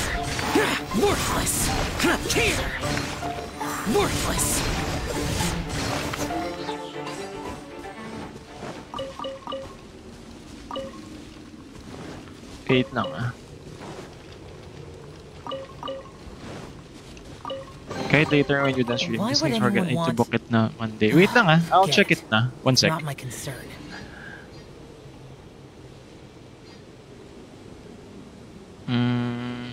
S2: Worthless. Here. Worthless.
S1: Wait lang, ah. Kahit later when streaming,
S2: Why
S1: just
S2: would
S1: make sure I need to book it na Monday. Wait lang ah, I'll check
S2: it.
S1: na. One sec.
S2: not my concern.
S1: Mm.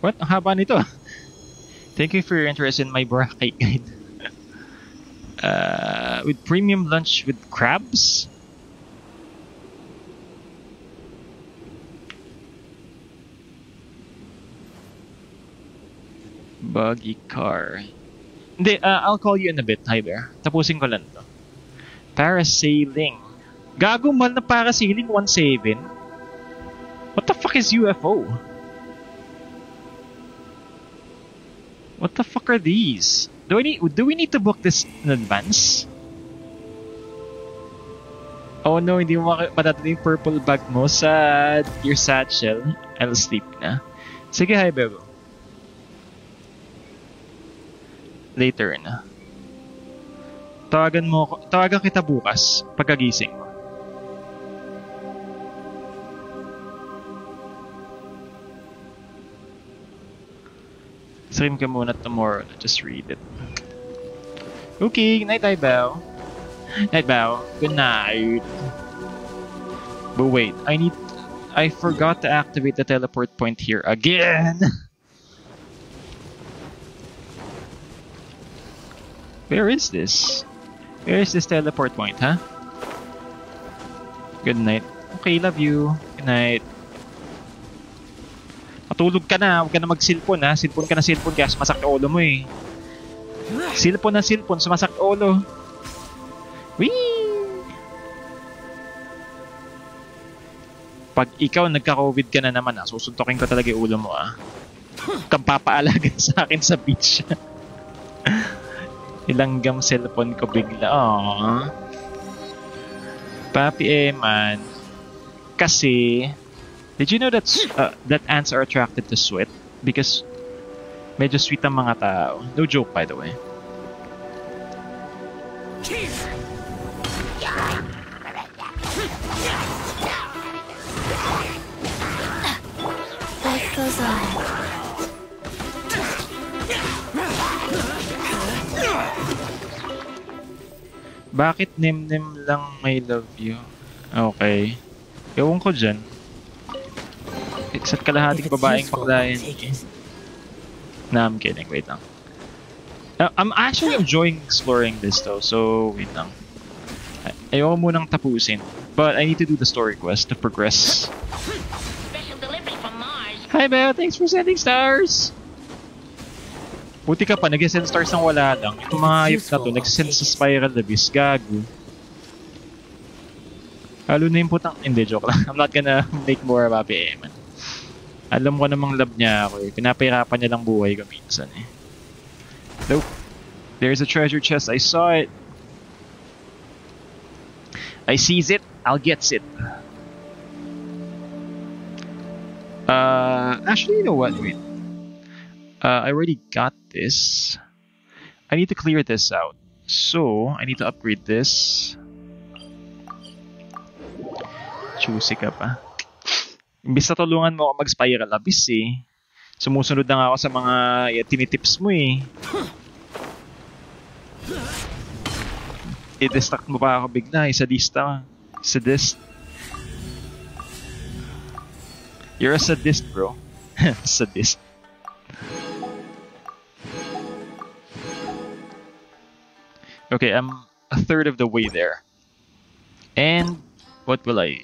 S1: What? Ang haba nito. [laughs] Thank you for your interest in my Boracay guide. [laughs] uh, with premium lunch with crabs? Buggy car. Hindi, uh, I'll call you in a bit, Hi Bear. Tapusin ko lang to. Parasailing. Gago man na parasailing 1.7? What the fuck is UFO? What the fuck are these? Do we need do we need to book this in advance? Oh no, hindi mo matatanim yung purple bag mo sa your satchel. I'll sleep na. Sige, hi, Bebo. Later na. Tawagan mo ako, tawagan kita bukas pagkagising mo. Stream ka muna tomorrow na just read it. Okay, night bow. Night bow. Good night. But wait, I need I forgot to activate the teleport point here again. [laughs] Where is this? Where is this teleport point, huh? Good night. Okay, love you. Good night. Matulog ka na, huwag ka na mag-silpon ha. Silpon ka na silpon kaya sumasakit ulo mo eh. Silpon na silpon, sumasakit ulo. Whee! Pag ikaw nagka-COVID ka na naman ah, susuntokin ko talaga yung ulo mo ah. Kang papaalaga sa akin sa beach. [laughs] Ilanggam cellphone ko bigla. Aww. Papi Eman. Kasi, did you know that uh, that ants are attracted to sweat? Because medyo sweet ang mga tao. No joke, by the way.
S3: Life goes on.
S1: Bakit Nim-Nim lang may love you? Okay. Ewan ko dyan. Isa't kalahating babaeng bakla yan. Nah, I'm kidding. Wait lang. Uh, I'm actually enjoying exploring this though, so wait lang. Ay ayoko munang tapusin. But I need to do the story quest to progress. Hi Belle, thanks for sending stars! Buti ka pa, nag-send stars nang wala lang. Yung mga ayop na to, nag-send sa Spiral Abyss. Gago. Halo na yung putang... Hindi, joke lang. [laughs] I'm not gonna make more about it, man. Alam ko namang love niya ako eh. Pinapahirapan niya lang buhay ko minsan eh. Nope. There's a treasure chest. I saw it. I sees it. I'll gets it. Uh, actually, you know what? Wait. Uh, I already got this. I need to clear this out. So, I need to upgrade this. Choosy ka pa. Imbis na tulungan mo ako mag-spiral abyss eh. Sumusunod na nga ako sa mga eh, tinitips mo eh. I-distract mo pa ako bigla. eh, Isadista. Sadist. You're a sadist, bro. [laughs] sadist. Okay, I'm a third of the way there. And what will I?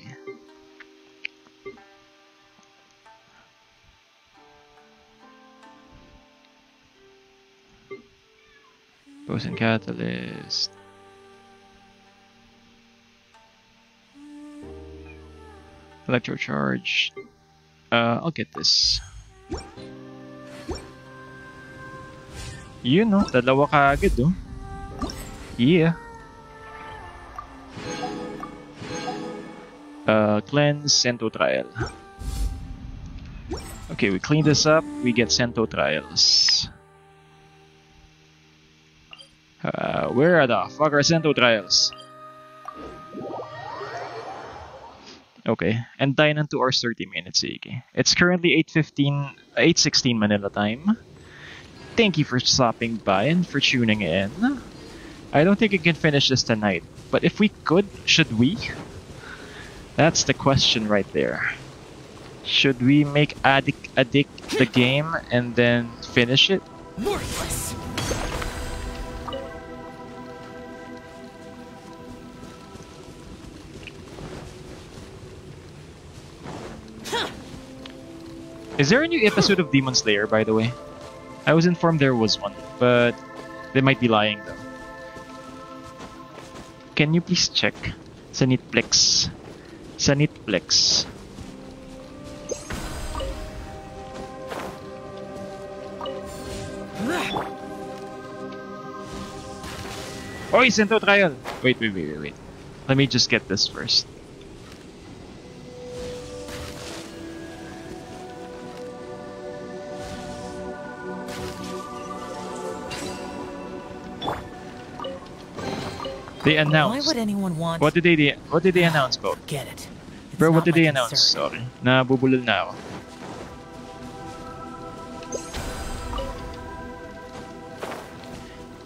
S1: Potion catalyst. Electrocharge. Uh, I'll get this. Yun, no? Dalawa ka agad, oh. Yeah. Uh, cleanse, Sento Trial. Okay, we clean this up, we get Sento Trials. Uh, where are the Sento Trials? Okay, and dine on 2 hours 30 minutes, sige. It's currently 8.15, 8.16 Manila time. Thank you for stopping by and for tuning in. I don't think we can finish this tonight, but if we could, should we? That's the question right there. Should we make Addict, addict the game and then finish it?
S2: Worthless!
S1: Is there a new episode of Demon Slayer, by the way? I was informed there was one, but they might be lying though. Can you please check? Sanitplex. Sanitplex. Oy, Sento Trial! Wait, wait, wait, wait, wait. Let me just get this first. They
S2: Why
S1: announced.
S2: would anyone want...
S1: What did they What did they announce, bro?
S2: Get it. It's
S1: Bro, what did they announce?
S2: concern.
S1: Sorry. Nabubulol na ako.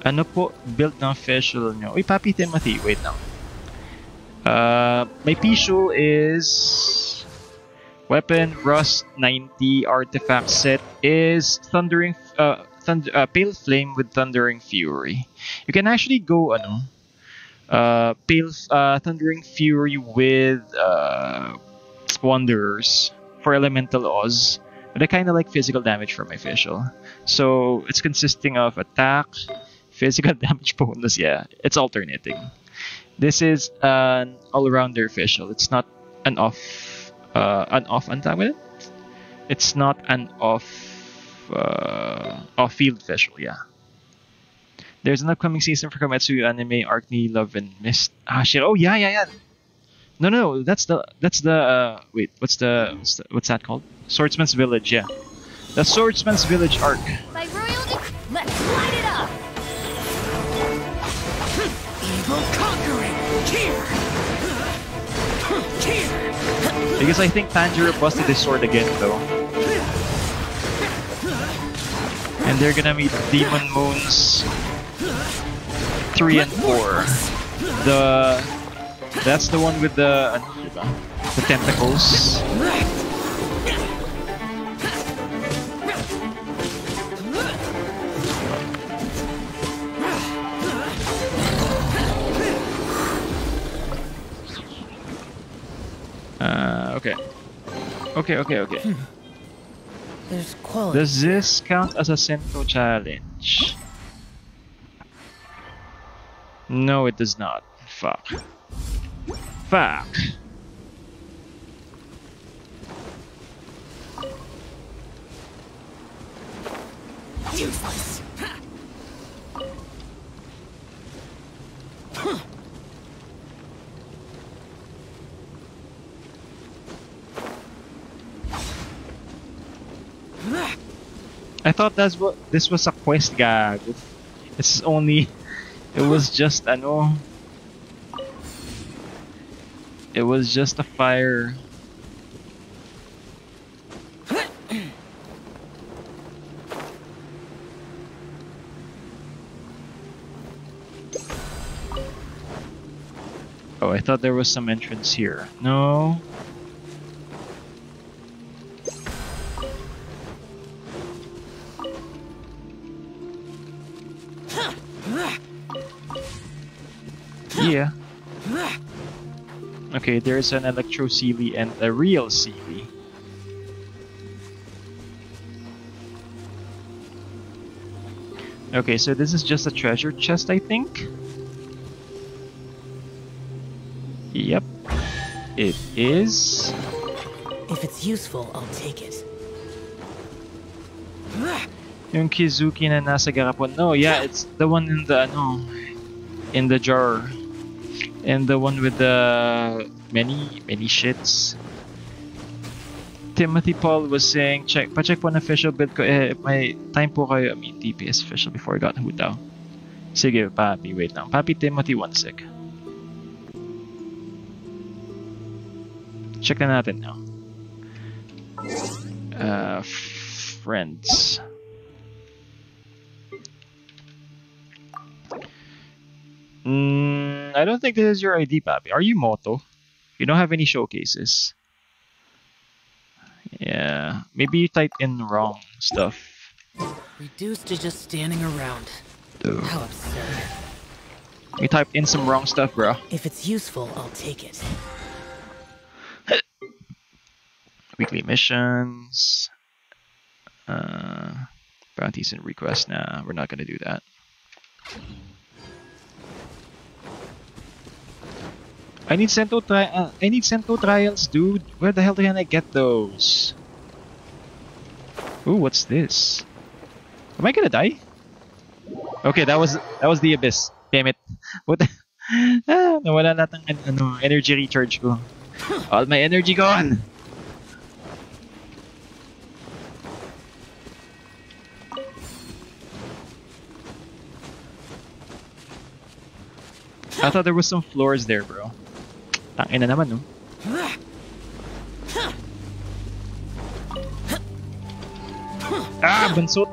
S1: Ano po build ng Fischl nyo? Uy, Papi Timothy, wait lang. Uh, my Fischl is weapon rust 90 artifact set is thundering uh, thund uh pale flame with thundering fury. You can actually go ano uh pale uh thundering fury with uh wanderers for elemental oz. But i kind of like physical damage for my Fischl so it's consisting of attack [laughs] physical [laughs] damage bonus yeah. It's alternating. This is an all-rounder Fischl it's not an off uh an off antagonist. It's not an off uh off field Fischl yeah there's an upcoming season for Kimetsu anime Arc ni Love and Mist. Ah shit. Oh yeah, yeah, yeah. No, no, that's the that's the uh, wait. What's the, what's the what's that called? Swordsman's Village. Yeah, the Swordsman's Village arc.
S5: By royal dec- Let's light it up!
S2: Evil conquering! Here! Here!
S1: Because I think Tanjiro busted his sword again though. And they're gonna meet Demon Moons three and four. The that's the one with the the tentacles. Uh, okay. Okay, okay, okay.
S2: There's quality.
S1: Does this count as a Sento challenge? No, it does not. Fuck. Fuck.
S2: Useless!
S1: I thought that's what this was a quest gag. It's only it was just I know. It was just a fire. Oh, I thought there was some entrance here. No. Yeah. Okay, there's an Electro Seelie and a real Seelie. Okay, so this is just a treasure chest, I think? Yep. It is.
S2: If it's useful, I'll take it.
S1: Yung Kizuki na nasa garapon. No, yeah, it's the one in the ano, in the jar. And the one with the many, many shits. Timothy Paul was saying, check, pa-check po na Fischl build ko. Eh, may time po kayo. I mean, TPS official before I got who daw. Sige, Papi, wait lang. Papi Timothy, one sec. Check na natin now. Uh, friends. Mm, I don't think this is your ID, Papi. Are you Moto? You don't have any showcases. Yeah, maybe you typed in wrong stuff.
S2: Reduced to just standing around. Dude. How absurd.
S1: You typed in some wrong stuff, bro.
S2: If it's useful, I'll take it. [laughs]
S1: Weekly missions. Uh, bounties and requests. Nah, we're not gonna do that. I need Sento tri uh, I need Sento trials, dude. Where the hell can I get those? Ooh, what's this? Am I gonna die? Okay, that was that was the abyss. Damn it. [laughs] What [laughs] ah, nawala ng an- ano, energy recharge ko. All my energy gone. I thought there was some floors there, bro. Tangina naman, no? Ah, bansot!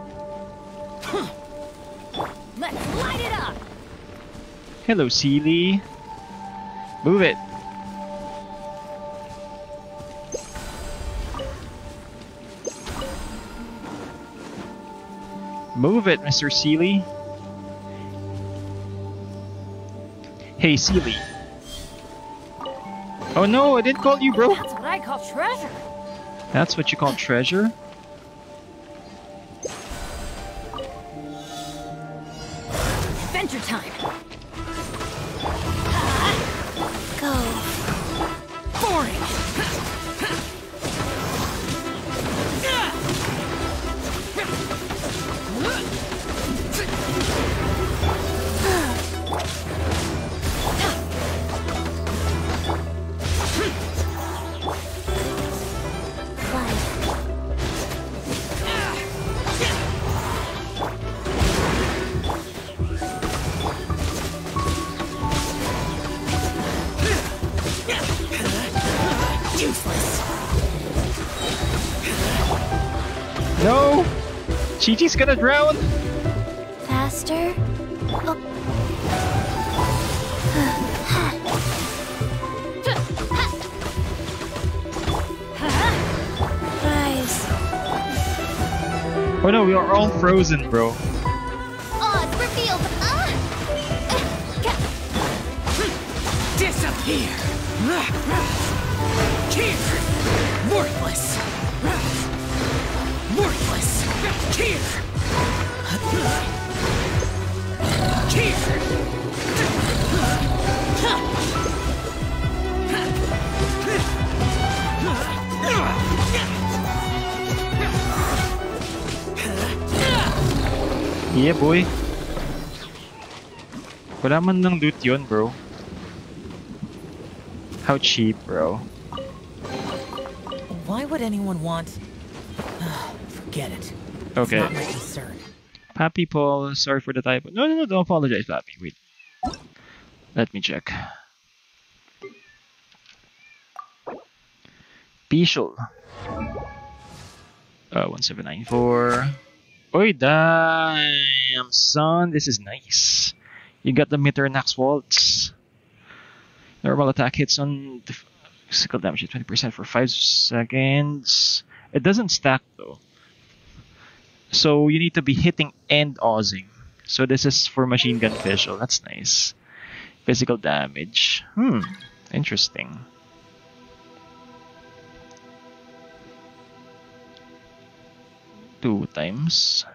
S5: Let's light it up!
S1: Hello, Seelie. Move it. Move it, Mr. Seelie. Hey, Seelie. Oh no, I didn't call you, bro.
S5: That's what I call treasure.
S1: That's what you call treasure? Qiqi's gonna drown!
S3: Faster. Oh. Rise.
S1: Oh no, we are all frozen, bro. Wala man ng loot yun, bro. How cheap, bro.
S2: Why would anyone want? [sighs] Forget it.
S1: Okay.
S2: Not my concern.
S1: Pappy Paul, sorry for the typo. No, no, no, don't apologize, Pappy. Wait. Let me check. Fischl. Uh, 1794. Oy, damn, son. This is nice. You got the meter Mitternachts Waltz. Normal attack hits on def- physical damage at 20% for 5 seconds. It doesn't stack though. So you need to be hitting and ozzing. So this is for machine gun visual. That's nice. Physical damage. Hmm. Interesting. Two times.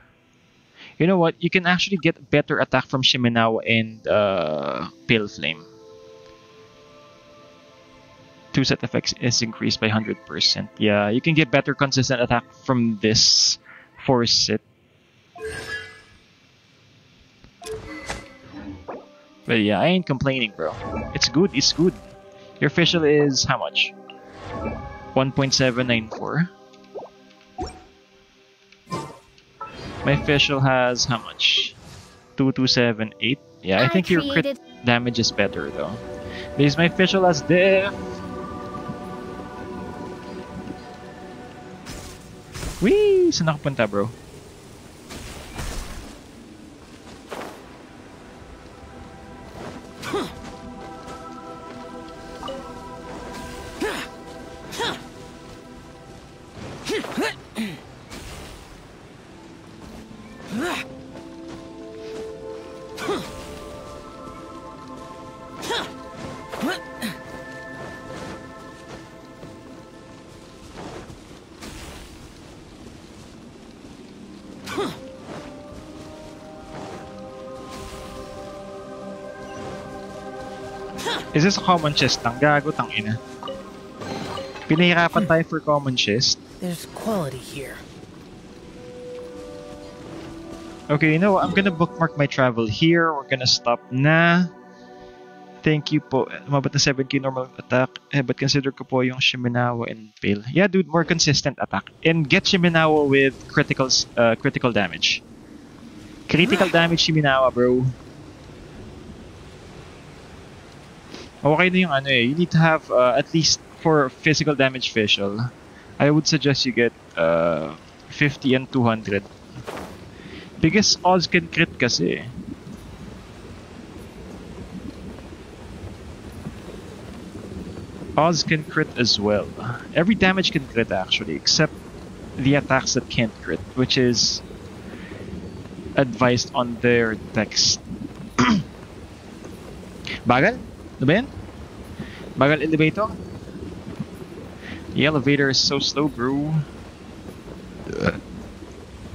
S1: You know what? You can actually get better attack from Shimenawa and uh, Pale Flame. Two set effects is increased by 100%. Yeah, you can get better consistent attack from this four set. But yeah, I ain't complaining, bro. It's good, it's good. Your Fischl is how much? 1.794. My Fischl has how much? 2278. Yeah, I, think your crit damage is better though. Because my Fischl has diff. Wee! Saan nakapunta bro? Is this a common chest lang? Gago, tangina. Pinahirapan tayo for common chest.
S2: There's quality here.
S1: Okay, you know what? I'm gonna bookmark my travel here. We're gonna stop na. Thank you po. Umabot na 7k normal attack. Eh, but consider ko po yung Shimenawa and Pale. Yeah, dude, more consistent attack. And get Shimenawa with critical uh, critical damage. Critical damage Shimenawa, bro. Okay na yung ano eh. You need to have uh, at least for physical damage visual. I would suggest you get uh, 50 and 200. Biggest odds can crit kasi. Oz can crit as well. Every damage can crit actually, except the attacks that can't crit, which is advised on their text. [coughs] Bagal? Ano ba yan? Bagal elevator? The elevator is so slow, bro.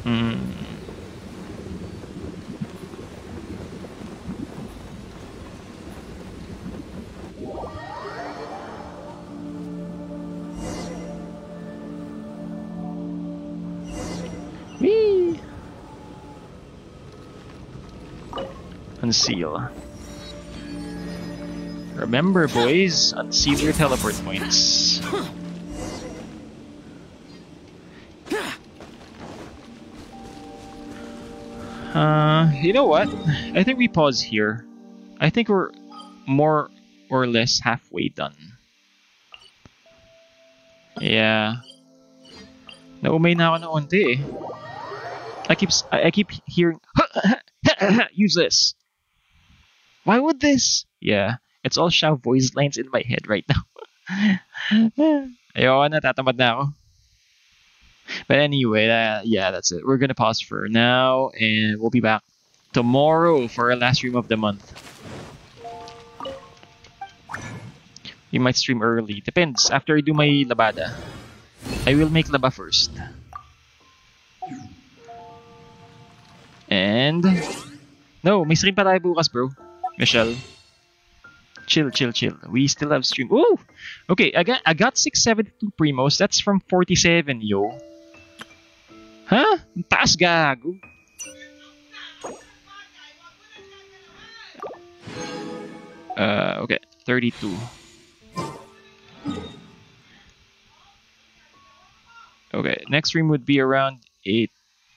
S1: Hmm. Whee! Unseal. Remember, boys, unseal your teleport points. Uh, you know what? I think we pause here. I think we're more or less halfway done. Yeah. Naumay na ako ng unti eh. I keep I keep hearing [laughs] use this. Why would this? Yeah, it's all Xiao voice lines in my head right now. [laughs] Ayoko na, na ako. But anyway, uh, yeah, that's it. We're gonna pause for now, and we'll be back tomorrow for our last stream of the month. We might stream early. Depends. After I do my labada, I will make laba first. And no, may stream pa tayo bukas, bro. Michelle. Chill, chill, chill. We still have stream. Ooh! Okay, I got I got 672 primos. That's from 47, yo. Huh? Taas gago. Uh, okay, 32. Okay, next stream would be around 8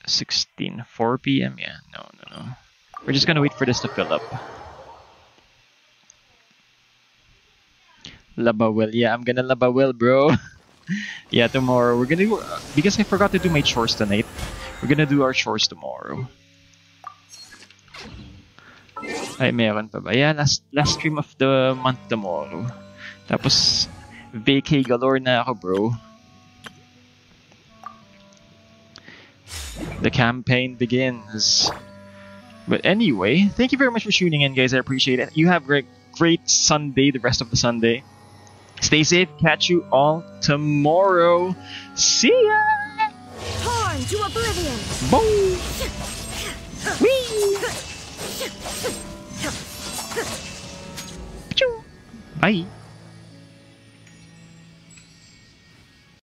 S1: 16 4 p.m. Yeah, no, no, no. We're just gonna wait for this to fill up. Labawel, yeah, I'm gonna labawel, bro. [laughs] yeah, tomorrow we're gonna do because I forgot to do my chores tonight. We're gonna do our chores tomorrow. Ay, meron pa ba? Yeah, last last stream of the month tomorrow. Tapos vacay galore na ako, bro. The campaign begins. But anyway, thank you very much for tuning in, guys. I appreciate it. You have a great, great Sunday, the rest of the Sunday. Stay safe. Catch you all tomorrow. See ya!
S5: Torn to oblivion!
S1: Boom! Whee! Bye.